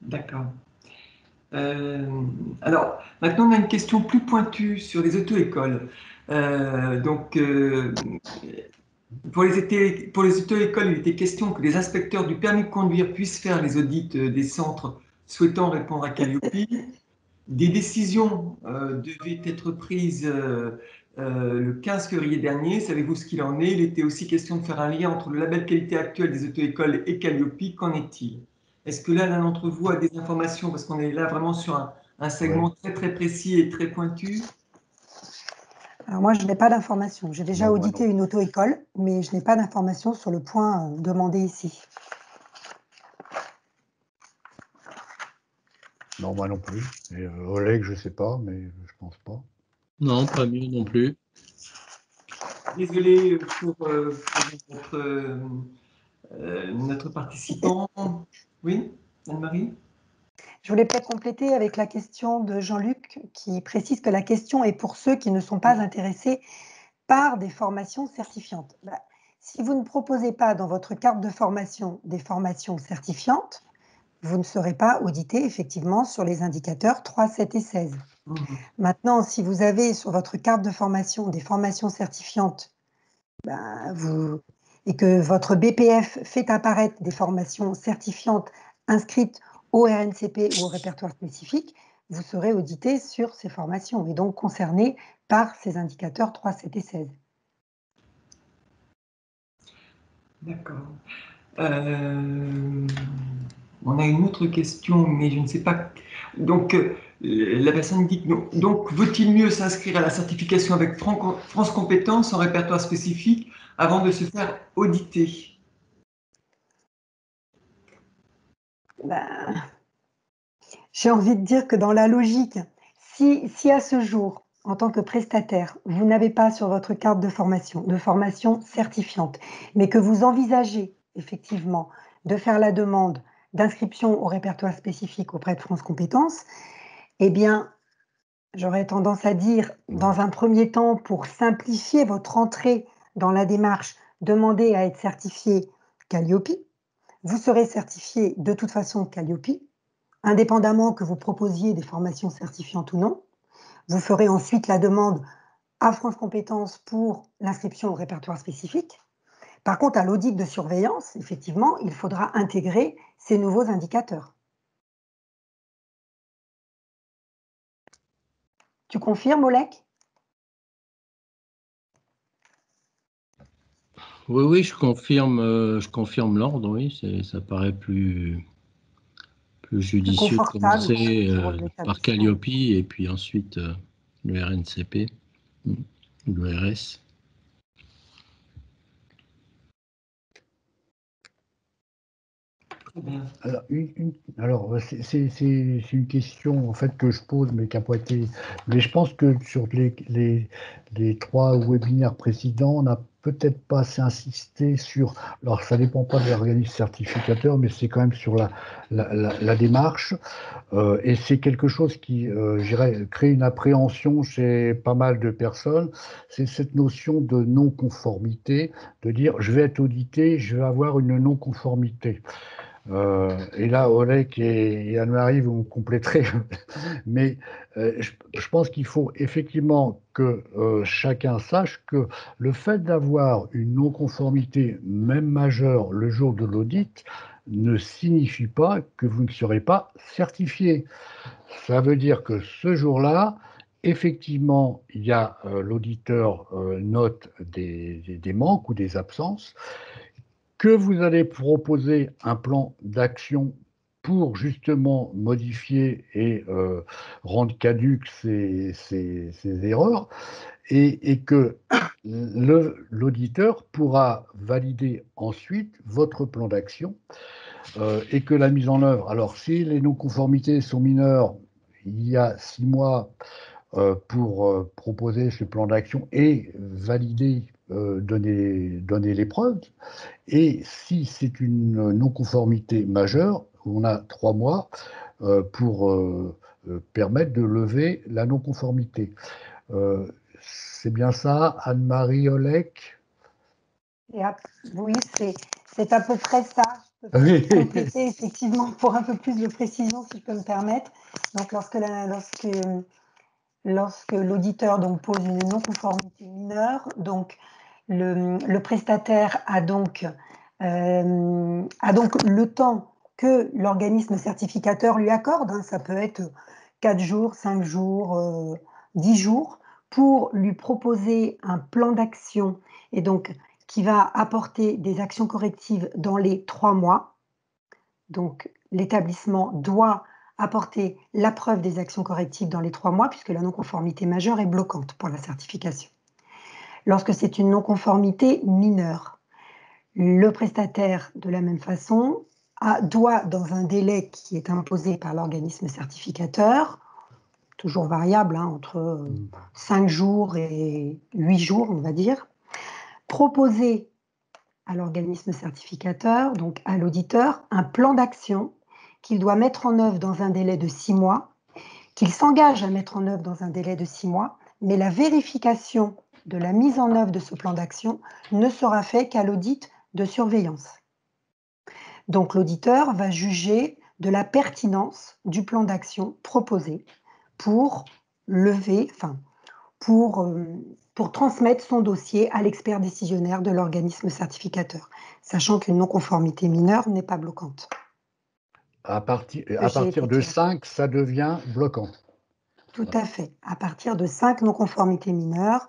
D'accord. Euh, alors, maintenant, on a une question plus pointue sur les auto-écoles. Euh, donc, pour les, pour les auto-écoles, il était question que les inspecteurs du permis de conduire puissent faire les audits euh, des centres souhaitant répondre à Calliope. Des décisions euh, devaient être prises euh, le 15 février dernier. Savez-vous ce qu'il en est? Il était aussi question de faire un lien entre le label qualité actuel des auto-écoles et Calliope. Qu'en est-il? Est-ce que là, l'un d'entre vous a des informations? Parce qu'on est là vraiment sur un, un segment très très précis et très pointu. Alors moi, je n'ai pas d'informations. J'ai déjà audité une auto-école, mais je n'ai pas d'informations sur le point euh, demandé ici. Non, moi non plus. Et, euh, Oleg, je ne sais pas, mais je ne pense pas. Non, pas mieux non plus. Désolé pour, euh, notre participant. Oui, Anne-Marie? Je voulais peut-être compléter avec la question de Jean-Luc qui précise que la question est pour ceux qui ne sont pas intéressés par des formations certifiantes. Bah, si vous ne proposez pas dans votre carte de formation des formations certifiantes, vous ne serez pas audité effectivement sur les indicateurs 3, 7 et 16. Mmh. Maintenant, si vous avez sur votre carte de formation des formations certifiantes bah, vous, et que votre BPF fait apparaître des formations certifiantes inscrites au RNCP ou au répertoire spécifique, vous serez audité sur ces formations et donc concerné par ces indicateurs 3, 7 et 16. D'accord. Euh, on a une autre question, mais je ne sais pas. Donc, euh, la personne dit donc, vaut-il mieux s'inscrire à la certification avec France Compétences en répertoire spécifique avant de se faire auditer? Ben, j'ai envie de dire que dans la logique, si, si à ce jour, en tant que prestataire, vous n'avez pas sur votre carte de formation, de formation certifiante, mais que vous envisagez effectivement de faire la demande d'inscription au répertoire spécifique auprès de France Compétences, eh bien, j'aurais tendance à dire, dans un premier temps, pour simplifier votre entrée dans la démarche, demandez à être certifié Calliope. Vous serez certifié de toute façon Calliope, indépendamment que vous proposiez des formations certifiantes ou non. Vous ferez ensuite la demande à France Compétences pour l'inscription au répertoire spécifique. Par contre, à l'audit de surveillance, effectivement, il faudra intégrer ces nouveaux indicateurs. Tu confirmes, Olek Oui, oui, je confirme, euh, je confirme l'ordre, oui, ça paraît plus, plus judicieux de commencer euh, par Calliope et puis ensuite euh, le RNCP, le RS. Alors, c'est une question en fait que je pose, mais qui n'a pas été. Mais je pense que sur les, les, trois webinaires précédents, on n'a peut-être pas assez insisté sur. Alors, ça dépend pas de l'organisme certificateur, mais c'est quand même sur la, la, démarche. Euh, et c'est quelque chose qui, euh, j'irais, crée une appréhension chez pas mal de personnes. C'est cette notion de non-conformité, de dire je vais être audité, je vais avoir une non-conformité. Euh, et là, Oleg et, Anne-Marie, vous me compléterez. Mais euh, je, pense qu'il faut effectivement que euh, chacun sache que le fait d'avoir une non-conformité, même majeure, le jour de l'audit, ne signifie pas que vous ne serez pas certifié. Ça veut dire que ce jour-là, effectivement, il y a l'auditeur note des, manques ou des absences, que vous allez proposer un plan d'action pour justement modifier et euh, rendre caduques ces, erreurs, et, que l'auditeur pourra valider ensuite votre plan d'action euh, et que la mise en œuvre, alors si les non-conformités sont mineures, il y a six mois euh, pour proposer ce plan d'action et valider euh, donner, donner les preuves. Et si c'est une non-conformité majeure, on a trois mois euh, pour euh, permettre de lever la non-conformité. c'est bien ça, Anne-Marie Olek Oui, c'est à peu près ça. Peux compléter effectivement pour un peu plus de précision, si je peux me permettre. Donc, lorsque, lorsque lorsque l'auditeur donc pose une non-conformité mineure, le, prestataire a donc, euh, a donc le temps que l'organisme certificateur lui accorde, hein. ça peut être 4 jours, 5 jours, 10 euh, jours, pour lui proposer un plan d'action et donc qui va apporter des actions correctives dans les 3 mois. Donc l'établissement doit apporter la preuve des actions correctives dans les trois mois, puisque la non-conformité majeure est bloquante pour la certification. Lorsque c'est une non-conformité mineure, le prestataire, de la même façon, doit, dans un délai qui est imposé par l'organisme certificateur, toujours variable, hein, entre 5 jours et 8 jours, on va dire, proposer à l'organisme certificateur, donc à l'auditeur, un plan d'action qu'il doit mettre en œuvre dans un délai de six mois, qu'il s'engage à mettre en œuvre dans un délai de six mois, mais la vérification de la mise en œuvre de ce plan d'action ne sera faite qu'à l'audit de surveillance. Donc l'auditeur va juger de la pertinence du plan d'action proposé pour lever, enfin, pour, euh, pour transmettre son dossier à l'expert décisionnaire de l'organisme certificateur, sachant qu'une non-conformité mineure n'est pas bloquante. À, partir, à partir de 5, ça devient bloquant. Tout à fait. À partir de 5 non-conformités mineures,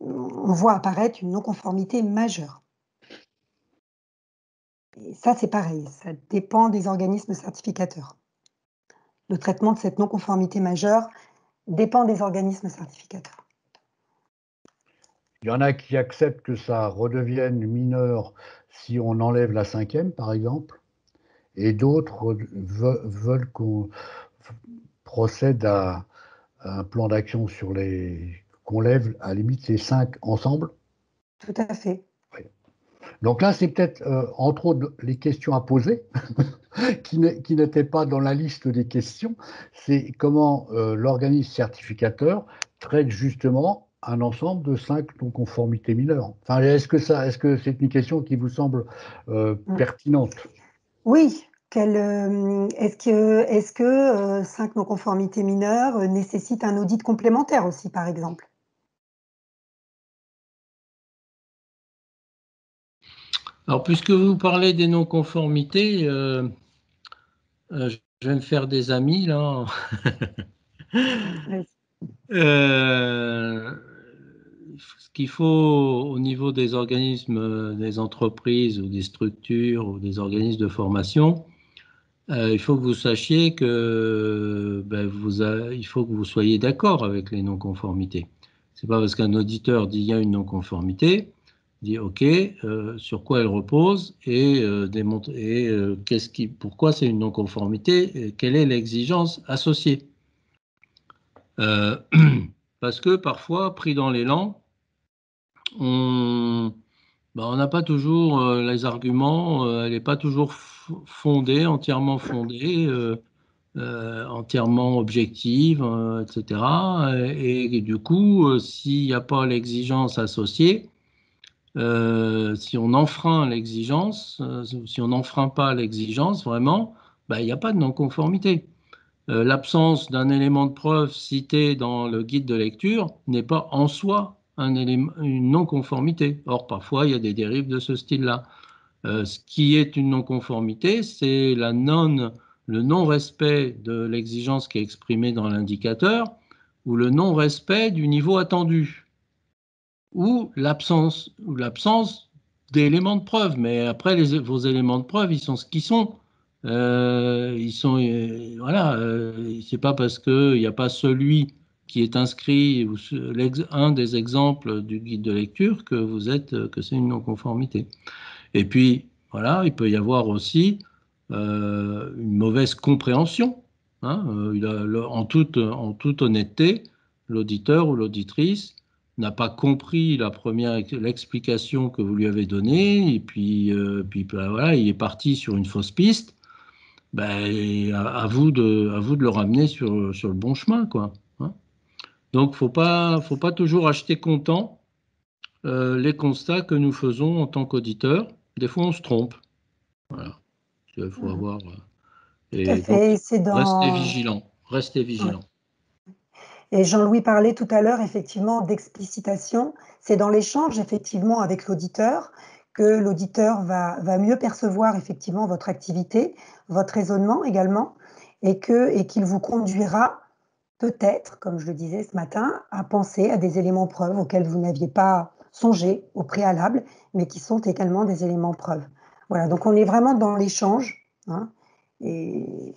on voit apparaître une non-conformité majeure. Et ça, c'est pareil, ça dépend des organismes certificateurs. Le traitement de cette non-conformité majeure dépend des organismes certificateurs. Il y en a qui acceptent que ça redevienne mineur si on enlève la cinquième, par exemple et d'autres veulent qu'on procède à, un plan d'action sur les qu'on lève à la limite les cinq ensemble. Tout à fait. Donc là, c'est peut-être euh, entre autres les questions à poser qui n'était pas dans la liste des questions, c'est comment euh, l'organisme certificateur traite justement un ensemble de cinq non-conformités mineures. Enfin, est-ce que ça, est-ce que c'est une question qui vous semble euh, mm. pertinente? Oui. Euh, est-ce que, est-ce que cinq non-conformités mineures nécessitent un audit complémentaire aussi, par exemple? Alors, puisque vous parlez des non-conformités, euh, je vais me faire des amis là. Euh, ce qu'il faut au niveau des organismes, des entreprises ou des structures ou des organismes de formation, euh, il faut que vous sachiez que ben, vous il faut que vous soyez d'accord avec les non-conformités. C'est pas parce qu'un auditeur dit il y a une non-conformité dit OK, euh, sur quoi elle repose et, euh, et euh, pourquoi c'est une non-conformité et quelle est l'exigence associée. parce que parfois, pris dans l'élan, on ben, on n'a pas toujours les arguments, elle n'est pas toujours fondée, entièrement fondée, entièrement objective, etc. Et, du coup, s'il n'y a pas l'exigence associée, euh, si on enfreint l'exigence, euh, si on n'enfreint pas l'exigence, vraiment, bah, il n'y a pas de non-conformité. Euh, l'absence d'un élément de preuve cité dans le guide de lecture n'est pas en soi une non-conformité. Or, parfois, il y a des dérives de ce style-là. ce qui est une non-conformité, c'est la non, le non-respect de l'exigence qui est exprimée dans l'indicateur ou le non-respect du niveau attendu ou l'absence ou l'absence d'éléments de preuve. Mais après, vos éléments de preuve, ils sont ce qu'ils sont. Euh, ils sont, euh, voilà, euh, c'est pas parce qu'il n'y a pas celui qui est inscrit un des exemples du guide de lecture que vous êtes, que c'est une non-conformité. Et puis, voilà, il peut y avoir aussi une mauvaise compréhension. Hein, en, toute, en toute honnêteté, l'auditeur ou l'auditrice n'a pas compris la première l'explication que vous lui avez donnée et puis, euh, puis bah, voilà, il est parti sur une fausse piste. Ben, à, vous de, à vous de le ramener sur, sur le bon chemin, quoi. Donc, faut pas, faut pas toujours acheter content euh, les constats que nous faisons en tant qu'auditeurs. Des fois, on se trompe. Voilà. Il faut avoir. Euh, et Restez vigilant. Restez vigilant. Et Jean-Louis parlait tout à l'heure effectivement d'explicitation. C'est dans l'échange effectivement avec l'auditeur que l'auditeur va, va, mieux percevoir effectivement votre activité, votre raisonnement également, et que et qu'il vous conduira peut-être, comme je le disais ce matin, à penser à des éléments preuves auxquels vous n'aviez pas songé au préalable, mais qui sont également des éléments preuves. Voilà, donc on est vraiment dans l'échange, hein, et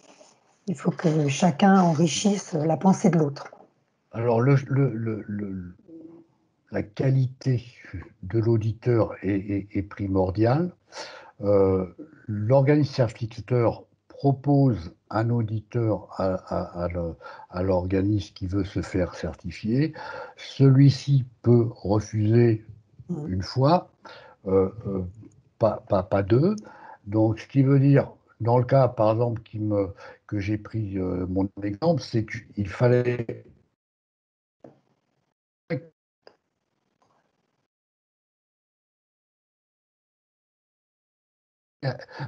il faut que chacun enrichisse la pensée de l'autre. Alors, la qualité de l'auditeur est, primordiale. Euh, L'organisme propose un auditeur à, l'organisme qui veut se faire certifier. Celui-ci peut refuser mmh. une fois, euh, euh, pas, pas, deux. Donc, ce qui veut dire, dans le cas, par exemple, qui me, que j'ai pris mon exemple, c'est qu'il fallait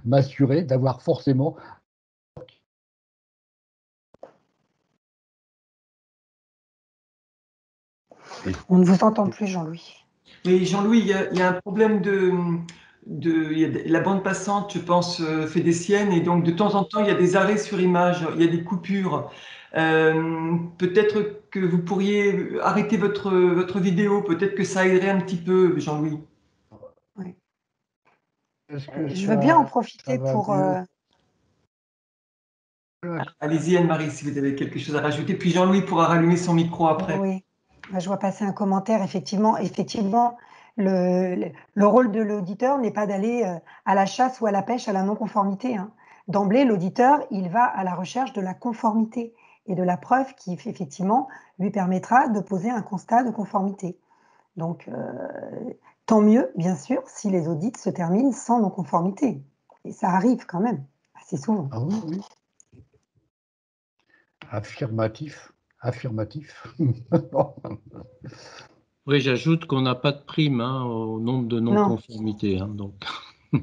m'assurer d'avoir forcément On ne vous entend plus, Jean-Louis. Oui, Jean-Louis, il, y, a un problème de, de, la bande passante, je pense, euh, fait des siennes, et donc de temps en temps, il y a des arrêts sur image, il y a des coupures. Euh, peut-être que vous pourriez arrêter votre, votre vidéo, peut-être que ça aiderait un petit peu, Jean-Louis. Je veux bien en profiter pour. Euh, Allez-y, Anne-Marie, si vous avez quelque chose à rajouter. Puis Jean-Louis pourra rallumer son micro après. Oui, je vois passer un commentaire. Effectivement, effectivement le, le rôle de l'auditeur n'est pas d'aller euh, à la chasse ou à la pêche à la non-conformité. Hein. D'emblée, l'auditeur, il va à la recherche de la conformité et de la preuve qui, effectivement, lui permettra de poser un constat de conformité. Donc, euh, Tant mieux, bien sûr, si les audits se terminent sans non-conformité. Et ça arrive quand même assez souvent. Ah oui, oui. Affirmatif. Affirmatif. oui, j'ajoute qu'on n'a pas de prime hein, au nombre de non-conformités. Hein, donc.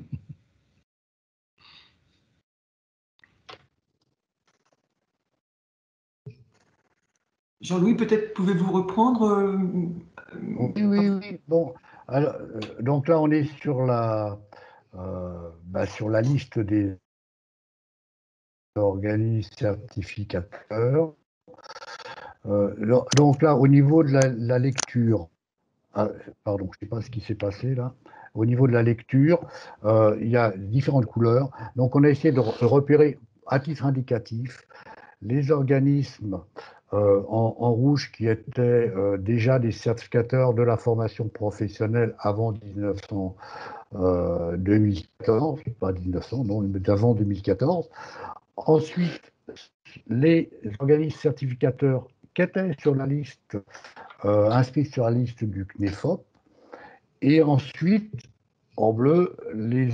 Jean-Louis, peut-être pouvez-vous reprendre euh, Oui, oui, oui. Bon, alors, euh, donc là, on est sur la, euh, bah, sur la liste des organismes certificateurs. Donc là, au niveau de la, lecture, ah, pardon, je ne sais pas ce qui s'est passé là. Au niveau de la lecture, il y a différentes couleurs. Donc, on a essayé de repérer à titre indicatif les organismes euh, en, rouge qui étaient euh, déjà des certificateurs de la formation professionnelle avant 1900, 2014, euh, pas 1900, non, d'avant 2014. Ensuite, les organismes certificateurs qui étaient sur la liste, inscrits sur la liste du CNEFOP, et ensuite, en bleu, les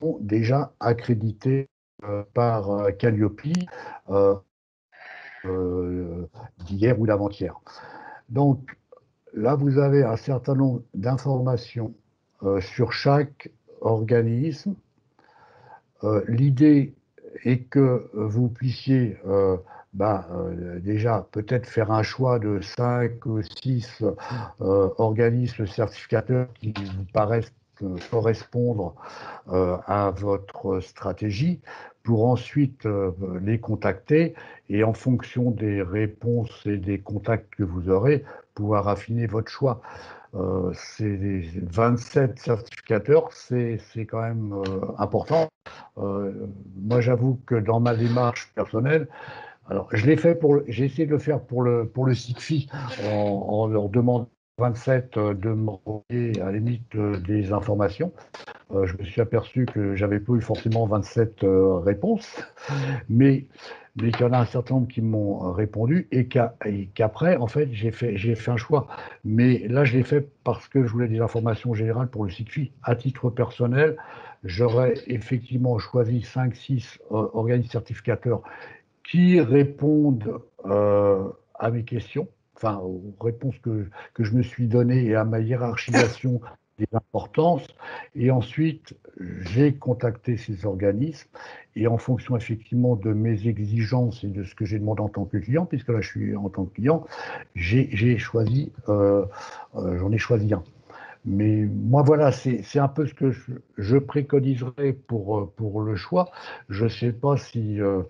ont déjà accrédités par Calliope euh, d'hier ou d'avant-hier. Donc là, vous avez un certain nombre d'informations euh, sur chaque organisme. Euh, l'idée est que vous puissiez ben, déjà peut-être faire un choix de 5 ou 6 organismes certificateurs qui vous paraissent correspondre à votre stratégie pour ensuite euh, les contacter et en fonction des réponses et des contacts que vous aurez, pouvoir affiner votre choix. Euh, c'est 27 certificateurs, c'est quand même euh, important. Euh, moi, j'avoue que dans ma démarche personnelle, alors je l'ai fait pour, j'ai essayé de le faire pour le pour le SICFI en, en leur demandant 27 de m'envoyer à la limite des informations. Euh, je me suis aperçu que j'avais pas eu forcément 27 euh, réponses, mais, mais qu'il y en a un certain nombre qui m'ont répondu et qu'après, en fait, j'ai fait, fait un choix. Mais là, je l'ai fait parce que je voulais des informations générales pour le CICFI. À titre personnel, j'aurais effectivement choisi 5-6 euh, organismes certificateurs qui répondent à mes questions, enfin aux réponses que, que je me suis données et à ma hiérarchisation des importances. Et ensuite, j'ai contacté ces organismes et en fonction effectivement de mes exigences et de ce que j'ai demandé en tant que client, puisque là je suis en tant que client, j'ai choisi, euh, euh, j'en ai choisi un. Mais moi, voilà, c'est un peu ce que je, je, préconiserais pour, euh, pour le choix. Je ne sais pas si. Euh,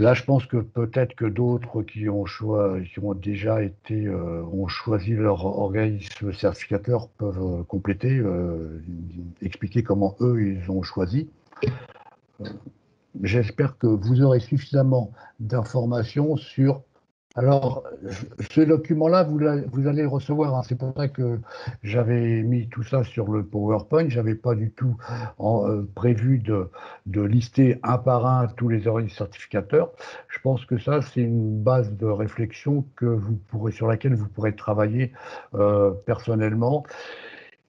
là, je pense que peut-être que d'autres qui ont qui ont déjà été, euh, ont choisi leur organisme certificateur peuvent compléter, expliquer comment eux, ils ont choisi. J'espère que vous aurez suffisamment d'informations sur alors, ce document-là, vous, allez le recevoir. Hein. C'est pour ça que j'avais mis tout ça sur le PowerPoint. Je n'avais pas du tout euh, prévu de, lister un par un tous les organismes certificateurs. Je pense que ça, c'est une base de réflexion que vous pourrez, sur laquelle vous pourrez travailler euh, personnellement.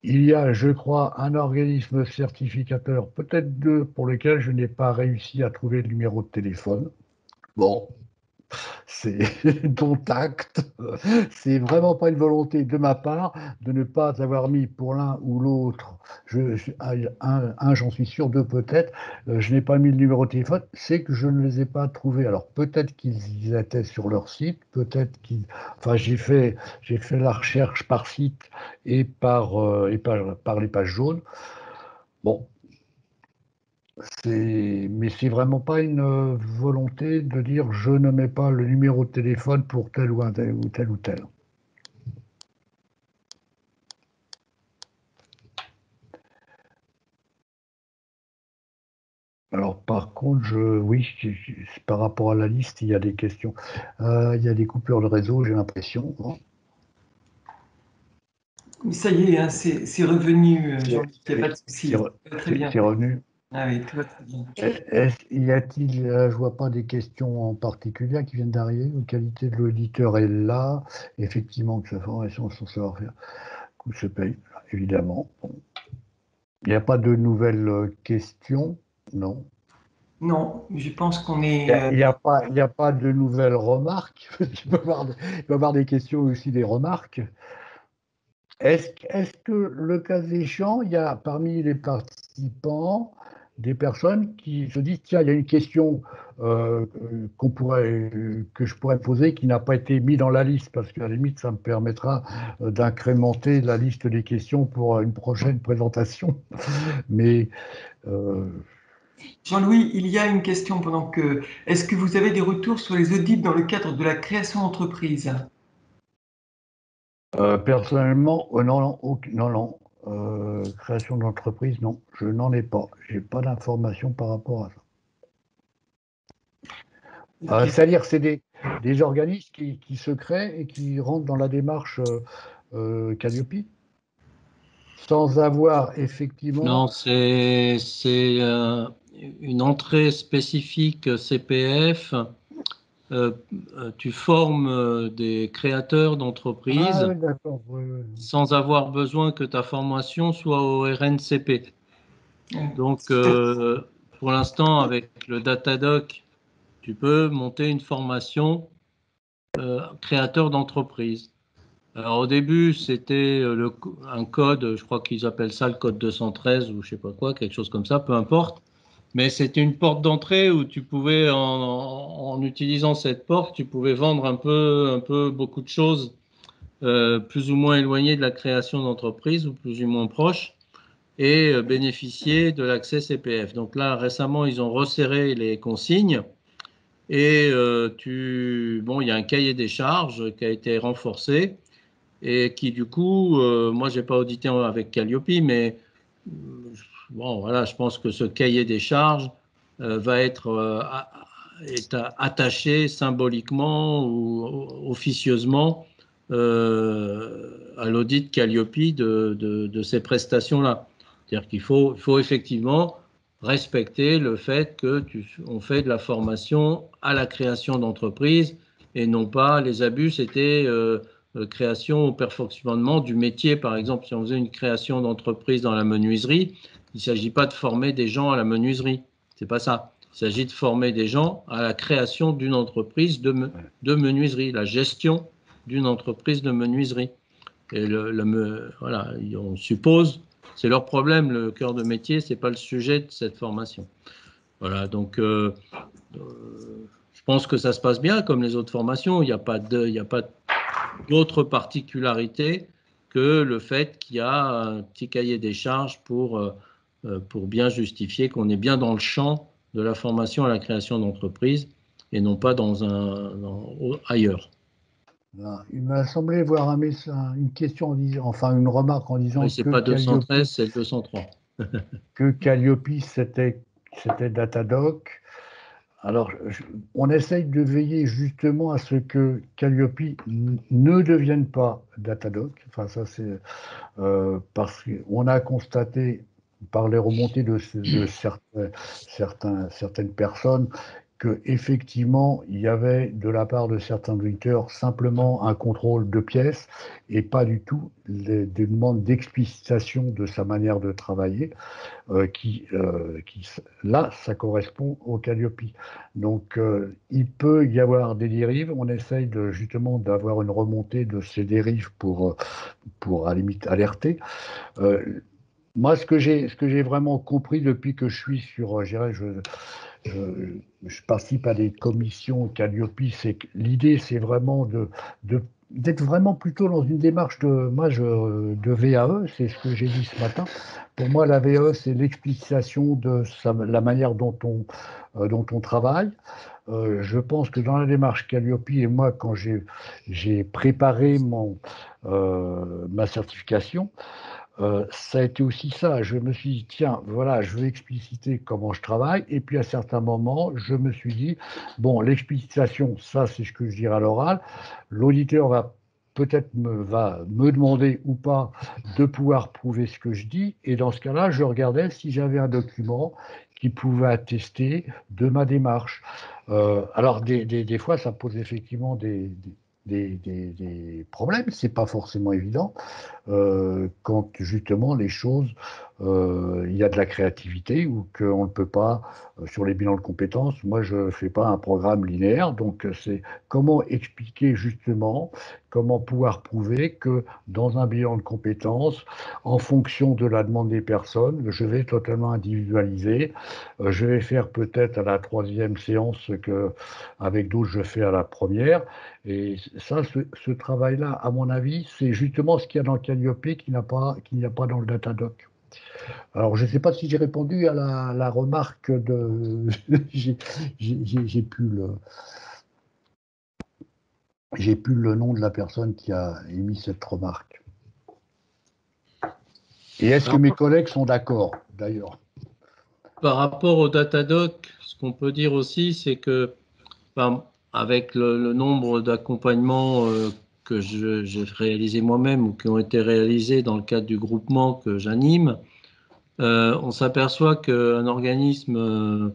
Il y a, je crois, un organisme certificateur, peut-être deux, pour lequel je n'ai pas réussi à trouver le numéro de téléphone. Bon, c'est ton tact. C'est vraiment pas une volonté de ma part de ne pas avoir mis pour l'un ou l'autre. Je, un, j'en suis sûr, deux peut-être. Euh, je n'ai pas mis le numéro de téléphone. C'est que je ne les ai pas trouvés. Alors peut-être qu'ils étaient sur leur site, peut-être qu'ils. Enfin, j'ai fait, j'ai fait la recherche par site et par, euh, par les pages jaunes. Bon, mais c'est vraiment pas une euh, volonté de dire je ne mets pas le numéro de téléphone pour tel ou, tel ou tel ou tel. Alors par contre, je, oui, par rapport à la liste, il y a des questions. Euh, il y a des coupures de réseau, j'ai l'impression. Ça y est, hein, c'est revenu, il n'y a pas de souci. C'est revenu. Ah oui, tout Y a-t-il, euh, je vois pas des questions en particulier qui viennent d'arriver. La qualité de l'auditeur est là. Effectivement, que sa formation, son savoir-faire, coût se paye, évidemment. Il n'y a pas de nouvelles euh, questions? Non. Non, je pense qu'on est. Il n'y a, pas, a pas de nouvelles remarques? il, peut y avoir des questions aussi des remarques. Est-ce que le cas échéant, il y a parmi les participants des personnes qui se disent tiens, il y a une question euh, qu'on pourrait, que je pourrais poser qui n'a pas été mise dans la liste, parce qu'à la limite, ça me permettra euh, d'incrémenter la liste des questions pour une prochaine présentation. Mais. Euh, Jean-Louis, il y a une question pendant que. Est-ce que vous avez des retours sur les audits dans le cadre de la création d'entreprise? Personnellement, non, non, non, non. Euh, création d'entreprise, non, je n'en ai pas. Je n'ai pas d'informations par rapport à ça. Euh, c'est-à-dire, c'est des, organismes qui, se créent et qui rentrent dans la démarche euh, Calliope sans avoir effectivement. Non, c'est une entrée spécifique CPF euh, euh, tu formes euh, des créateurs d'entreprises ah sans avoir besoin que ta formation soit au RNCP. Donc, pour l'instant, avec le Datadoc, tu peux monter une formation créateur d'entreprise. Alors au début, c'était un code, je crois qu'ils appellent ça le code 213 ou je sais pas quoi, quelque chose comme ça, peu importe mais c'était une porte d'entrée où tu pouvais, en, utilisant cette porte, tu pouvais vendre un peu, un peu beaucoup de choses euh, plus ou moins éloignées de la création d'entreprise ou plus ou moins proches et euh, bénéficier de l'accès CPF. Donc là, récemment, ils ont resserré les consignes et euh, tu, bon, il y a un cahier des charges qui a été renforcé et qui, du coup, moi, j'ai pas audité avec Calliope, mais bon, voilà, je pense que ce cahier des charges euh, va être euh, attaché symboliquement ou officieusement euh, à l'audit Calliope de, ces prestations-là. C'est-à-dire qu'il faut, effectivement respecter le fait que on fait de la formation à la création d'entreprise et non pas les abus, c'était création ou perfectionnement du métier. Par exemple, si on faisait une création d'entreprise dans la menuiserie, il ne s'agit pas de former des gens à la menuiserie. C'est pas ça. Il s'agit de former des gens à la création d'une entreprise de, de, menuiserie, la gestion d'une entreprise de menuiserie. Et le, voilà, on suppose, c'est leur problème, le cœur de métier, c'est pas le sujet de cette formation. Voilà, donc euh, euh, je pense que ça se passe bien comme les autres formations. Il n'y a pas de, il a pas d'autre particularité que le fait qu'il y a un petit cahier des charges pour euh, pour bien justifier qu'on est bien dans le champ de la formation à la création d'entreprise et non pas dans un ailleurs. Il m'a semblé voir un une question, en disant, enfin une remarque en disant. Oui, c'est pas 213, c'est 203. que Calliope, c'était Datadoc. Alors, on essaye de veiller justement à ce que Calliope ne devienne pas Datadoc. Enfin, ça, c'est euh, parce qu'on a constaté par les remontées de, certains, certaines personnes que effectivement il y avait de la part de certains auditeurs simplement un contrôle de pièces et pas du tout des, demandes d'explicitation de sa manière de travailler euh, qui, euh, qui là ça correspond au Calliope. Donc euh, il peut y avoir des dérives. On essaye de, justement d'avoir une remontée de ces dérives pour pour à limite alerter moi, ce que j'ai, vraiment compris depuis que je suis sur, euh, je, je, je, participe à des commissions Calliope, c'est que l'idée, c'est vraiment d'être vraiment plutôt dans une démarche de, moi, de VAE, c'est ce que j'ai dit ce matin. Pour moi, la VAE, c'est l'explicitation de la manière dont on, euh, travaille. Euh, je pense que dans la démarche Calliope, et moi, quand j'ai, préparé mon, ma certification, euh, ça a été aussi ça. Je me suis dit, tiens, voilà, je vais expliciter comment je travaille. Et puis à certains moments, je me suis dit, bon, l'explicitation, ça, c'est ce que je dirais à l'oral. L'auditeur va peut-être me, va me demander ou pas de pouvoir prouver ce que je dis. Et dans ce cas-là, je regardais si j'avais un document qui pouvait attester de ma démarche. Euh, alors, des, des, des, fois, ça pose effectivement des, des, des, des problèmes, c'est pas forcément évident. Quand justement les choses euh, il y a de la créativité ou qu'on ne peut pas, euh, sur les bilans de compétences, moi je ne fais pas un programme linéaire, donc euh, c'est comment expliquer justement, comment pouvoir prouver que dans un bilan de compétences, en fonction de la demande des personnes, je vais totalement individualiser, je vais faire peut-être à la troisième séance ce que avec d'autres je fais à la première, et ça, ce, ce travail-là, à mon avis, c'est justement ce qu'il y a dans le Calliope qu'il n'y a, pas, a pas dans le Datadoc. Alors, je ne sais pas si j'ai répondu à la, remarque de. j'ai plus le. J'ai plus le nom de la personne qui a émis cette remarque. Et est-ce que mes collègues sont d'accord, d'ailleurs? Par rapport au Datadoc, ce qu'on peut dire aussi, c'est que, ben, avec le, nombre d'accompagnements euh, que j'ai réalisé moi-même ou qui ont été réalisés dans le cadre du groupement que j'anime, euh, on s'aperçoit qu'un organisme euh,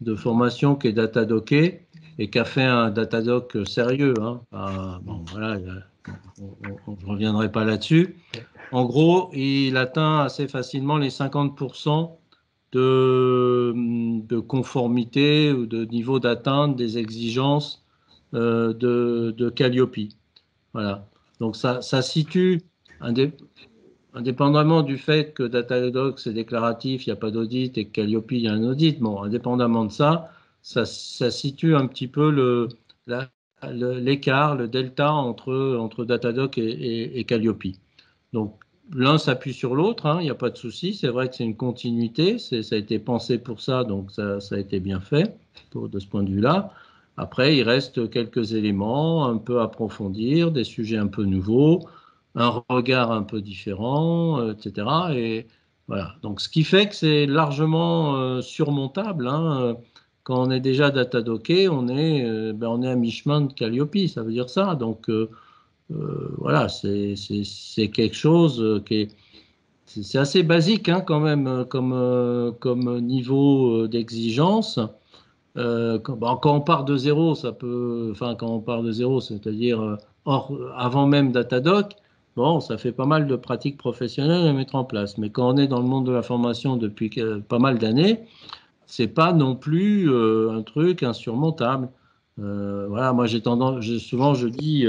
de formation qui est datadocké et qui a fait un datadoc sérieux, hein, bon, voilà, on ne reviendrai pas là-dessus. En gros, il atteint assez facilement les 50% de, conformité ou de niveau d'atteinte des exigences euh, de, de, Calliope. Voilà. Donc ça, ça situe indépendamment du fait que Datadog c'est déclaratif, il n'y a pas d'audit et que Calliope il y a un audit, bon, indépendamment de ça, ça, situe un petit peu l'écart, le, delta entre, entre Datadog et, et, Calliope. Donc l'un s'appuie sur l'autre, hein, il n'y a pas de souci, c'est vrai que c'est une continuité, ça a été pensé pour ça, donc ça, a été bien fait de ce point de vue-là. Après, il reste quelques éléments un peu approfondir, des sujets un peu nouveaux un regard un peu différent, euh, etc. Et voilà. Donc, ce qui fait que c'est largement euh, surmontable. Hein. Quand on est déjà datadocké, on est, euh, ben, on est à mi-chemin de Calliope, ça veut dire ça. Donc, voilà, c'est quelque chose qui est c'est assez basique hein, quand même comme, comme niveau d'exigence. Quand, quand, on part de zéro, ça peut, enfin quand on part de zéro, c'est-à-dire avant même Datadoc, Bon, ça fait pas mal de pratiques professionnelles à mettre en place, mais quand on est dans le monde de la formation depuis pas mal d'années, c'est pas non plus euh, un truc insurmontable. Euh, voilà, moi j'ai tendance, souvent je dis,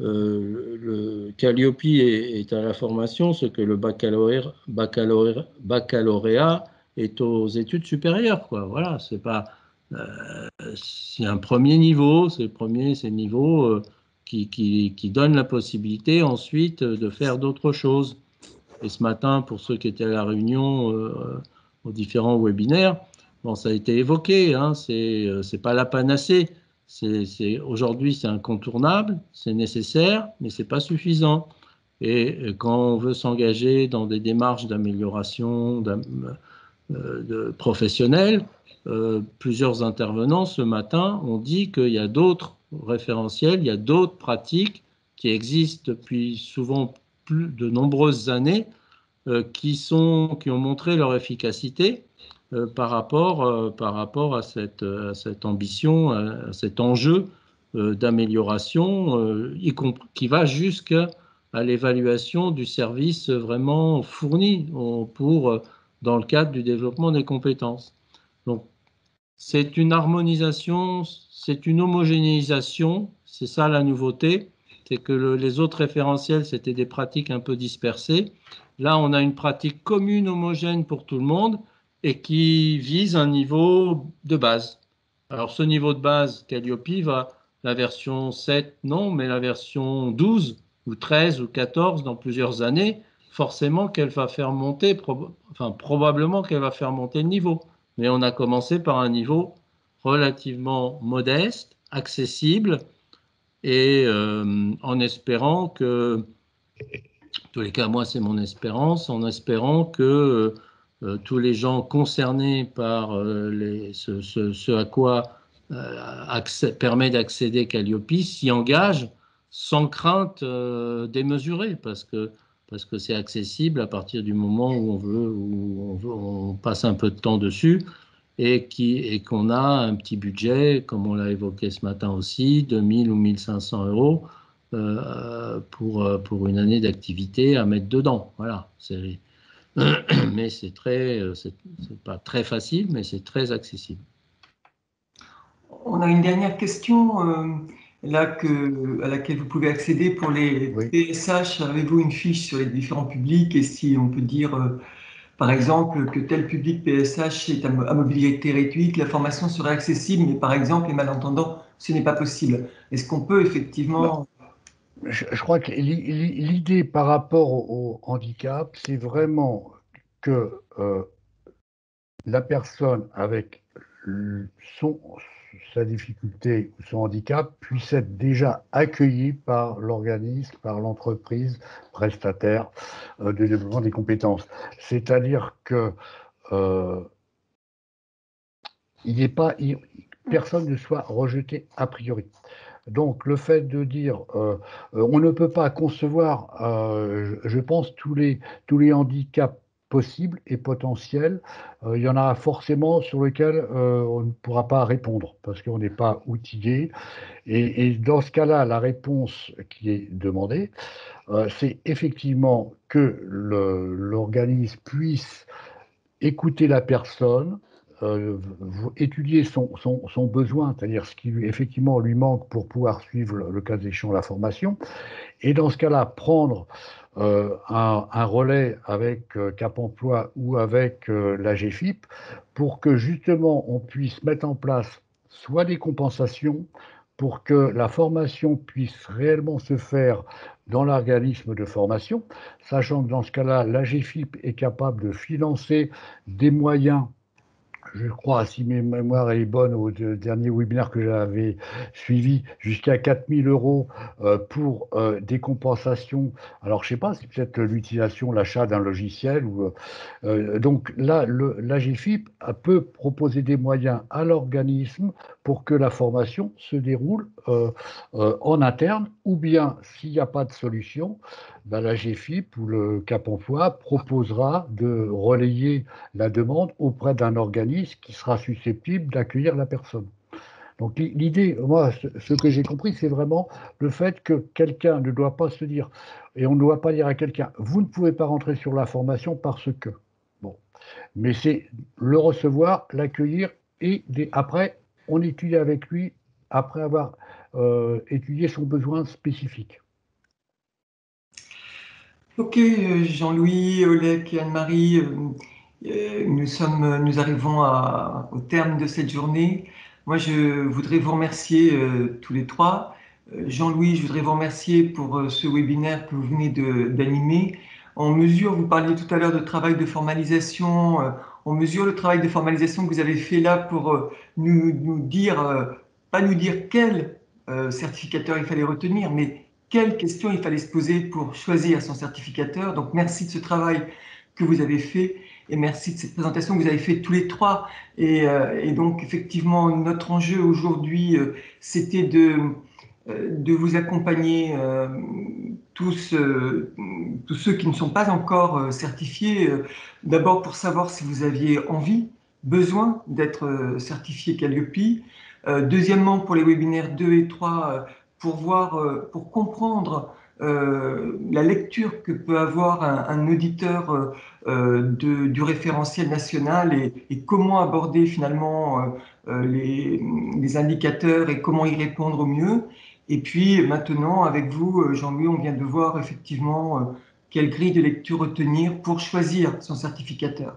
euh, Calliope est, à la formation, ce que le baccalauréat, baccalauréat, est aux études supérieures, quoi. Voilà, c'est pas, c'est un premier niveau, c'est le premier, c'est le niveau qui, donne la possibilité ensuite de faire d'autres choses. Et ce matin, pour ceux qui étaient à la réunion, euh, aux différents webinaires, bon, ça a été évoqué, hein, c'est euh, pas la panacée. Aujourd'hui, c'est incontournable, c'est nécessaire, mais c'est pas suffisant. Et euh, quand on veut s'engager dans des démarches d'amélioration de, professionnelles, plusieurs intervenants ce matin ont dit qu'il y a d'autres référentiel, il y a d'autres pratiques qui existent depuis souvent plus de nombreuses années euh, qui, sont, qui ont montré leur efficacité euh, par, rapport, euh, par rapport à cette, cette ambition, à cet enjeu d'amélioration qui va jusqu'à l'évaluation du service vraiment fourni pour, dans le cadre du développement des compétences. C'est une harmonisation, c'est une homogénéisation, c'est ça la nouveauté, c'est que les autres référentiels, c'était des pratiques un peu dispersées. Là, on a une pratique commune, homogène pour tout le monde et qui vise un niveau de base. Alors, ce niveau de base, Calliope va, la version 7, non, mais la version 12 ou 13 ou 14 dans plusieurs années, forcément qu'elle va faire monter, enfin, probablement qu'elle va faire monter le niveau. Mais on a commencé par un niveau relativement modeste, accessible, et euh, en espérant que, en tous les cas, moi c'est mon espérance, en espérant que euh, tous les gens concernés par euh, les, ce, à quoi permet d'accéder Calliope s'y engagent sans crainte démesurée, parce que parce que c'est accessible à partir du moment où on veut, où on, passe un peu de temps dessus et qui qu'on a un petit budget, comme on l'a évoqué ce matin aussi, de 1000 ou 1500 euros pour, pour une année d'activité à mettre dedans. Voilà. Mais c'est très, c'est pas très facile, mais c'est très accessible. On a une dernière question là que, à laquelle vous pouvez accéder pour les PSH. Avez-vous une fiche sur les différents publics et si on peut dire, euh, par exemple, que tel public PSH est à, mobilité réduite, la formation serait accessible, mais par exemple, les malentendants, ce n'est pas possible. Est-ce qu'on peut effectivement... Je, crois que l'idée par rapport au, handicap, c'est vraiment que euh, la personne avec son, sa difficulté ou son handicap puisse être déjà accueilli par l'organisme, par l'entreprise prestataire euh, de développement des compétences. C'est-à-dire que euh, personne ne soit rejeté a priori. Donc le fait de dire euh, on ne peut pas concevoir, je pense, tous les handicaps possibles et potentiels, euh, il y en a forcément sur lesquels euh, on ne pourra pas répondre parce qu'on n'est pas outillé. Et, dans ce cas-là, la réponse qui est demandée, euh, c'est effectivement que l'organisme puisse écouter la personne, étudier son, son, besoin, c'est-à-dire ce qui effectivement lui manque pour pouvoir suivre le, cas échéant la formation, et dans ce cas-là, prendre euh, un, relais avec euh, Cap Emploi ou avec euh, la GFIP pour que justement on puisse mettre en place soit des compensations pour que la formation puisse réellement se faire dans l'organisme de formation, sachant que dans ce cas-là, la GFIP est capable de financer des moyens je crois, si mes mémoires est bonne, au dernier webinaire que j'avais suivi, jusqu'à 4000 euros euh, pour euh, des compensations. Alors, je ne sais pas, c'est peut-être l'utilisation, l'achat d'un logiciel. Euh, donc là, l'AGFIP peut proposer des moyens à l'organisme pour que la formation se déroule en interne, ou bien, s'il n'y a pas de solution, ben, la GFIP ou le Cap Emploi proposera de relayer la demande auprès d'un organisme qui sera susceptible d'accueillir la personne. Donc l'idée, moi, ce que j'ai compris, c'est vraiment le fait que quelqu'un ne doit pas se dire, et on ne doit pas dire à quelqu'un, vous ne pouvez pas rentrer sur la formation parce que. Bon. Mais c'est le recevoir, l'accueillir, et après, on étudie avec lui, après avoir euh, étudié son besoin spécifique. Ok, euh, Jean-Louis, Oleg et Anne-Marie, euh, nous, sommes, nous arrivons au terme de cette journée. Moi, je voudrais vous remercier tous les trois. Jean-Louis, je voudrais vous remercier pour ce webinaire que vous venez d'animer. En mesure, vous parliez tout à l'heure de travail de formalisation, on mesure le travail de formalisation que vous avez fait là pour nous, nous dire, pas nous dire quel certificateur il fallait retenir, mais quelles questions il fallait se poser pour choisir son certificateur. Donc merci de ce travail que vous avez fait et merci de cette présentation que vous avez fait tous les trois. Et, euh, donc effectivement, notre enjeu aujourd'hui, euh, c'était euh, de vous accompagner tous, tous ceux qui ne sont pas encore certifiés, d'abord pour savoir si vous aviez envie, besoin d'être certifié Calliope. deuxièmement, pour les webinaires 2 et 3, pour voir, euh, pour comprendre euh, la lecture que peut avoir un, auditeur euh, du référentiel national et, comment aborder finalement les, indicateurs et comment y répondre au mieux. Et puis maintenant, avec vous, Jean-Louis, on vient de voir effectivement quelle grille de lecture retenir pour choisir son certificateur.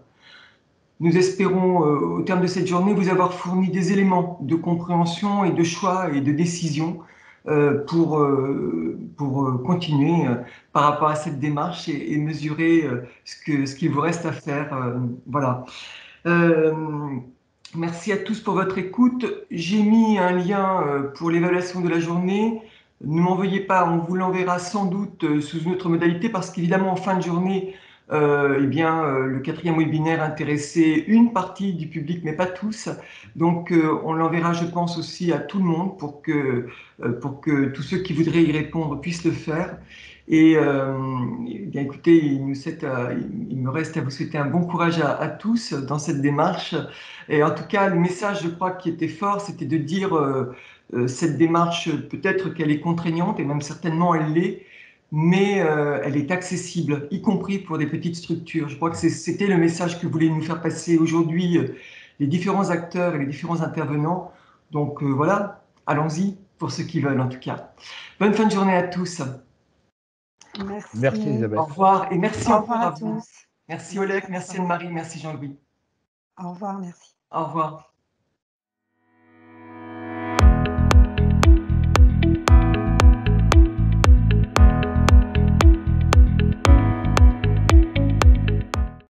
Nous espérons, au terme de cette journée, vous avoir fourni des éléments de compréhension et de choix et de décision euh, pour, euh, pour euh, continuer par rapport à cette démarche et, mesurer ce ce qu'il vous reste à faire. voilà. Merci à tous pour votre écoute. J'ai mis un lien pour l'évaluation de la journée. Ne m'en veuillez pas, on vous l'enverra sans doute sous une autre modalité parce qu'évidemment en fin de journée, euh, eh bien, euh, le quatrième webinaire intéressait une partie du public, mais pas tous. Donc, euh, on l'enverra, je pense, aussi à tout le monde pour que tous ceux qui voudraient y répondre puissent le faire. Et eh bien, écoutez, il, nous il, me reste à vous souhaiter un bon courage à, à, tous dans cette démarche. Et en tout cas, le message, je crois, qui était fort, c'était de dire cette démarche, peut-être qu'elle est contraignante, et même certainement elle l'est, mais elle est accessible, y compris pour des petites structures. Je crois que c'était le message que voulaient nous faire passer aujourd'hui les différents acteurs et les différents intervenants. Donc voilà, allons-y pour ceux qui veulent en tout cas. Bonne fin de journée à tous. Merci. Merci Isabelle. Au revoir et merci Au revoir à, tous. Merci Oleg, merci Anne-Marie, merci Jean-Louis. Au revoir, merci. Au revoir.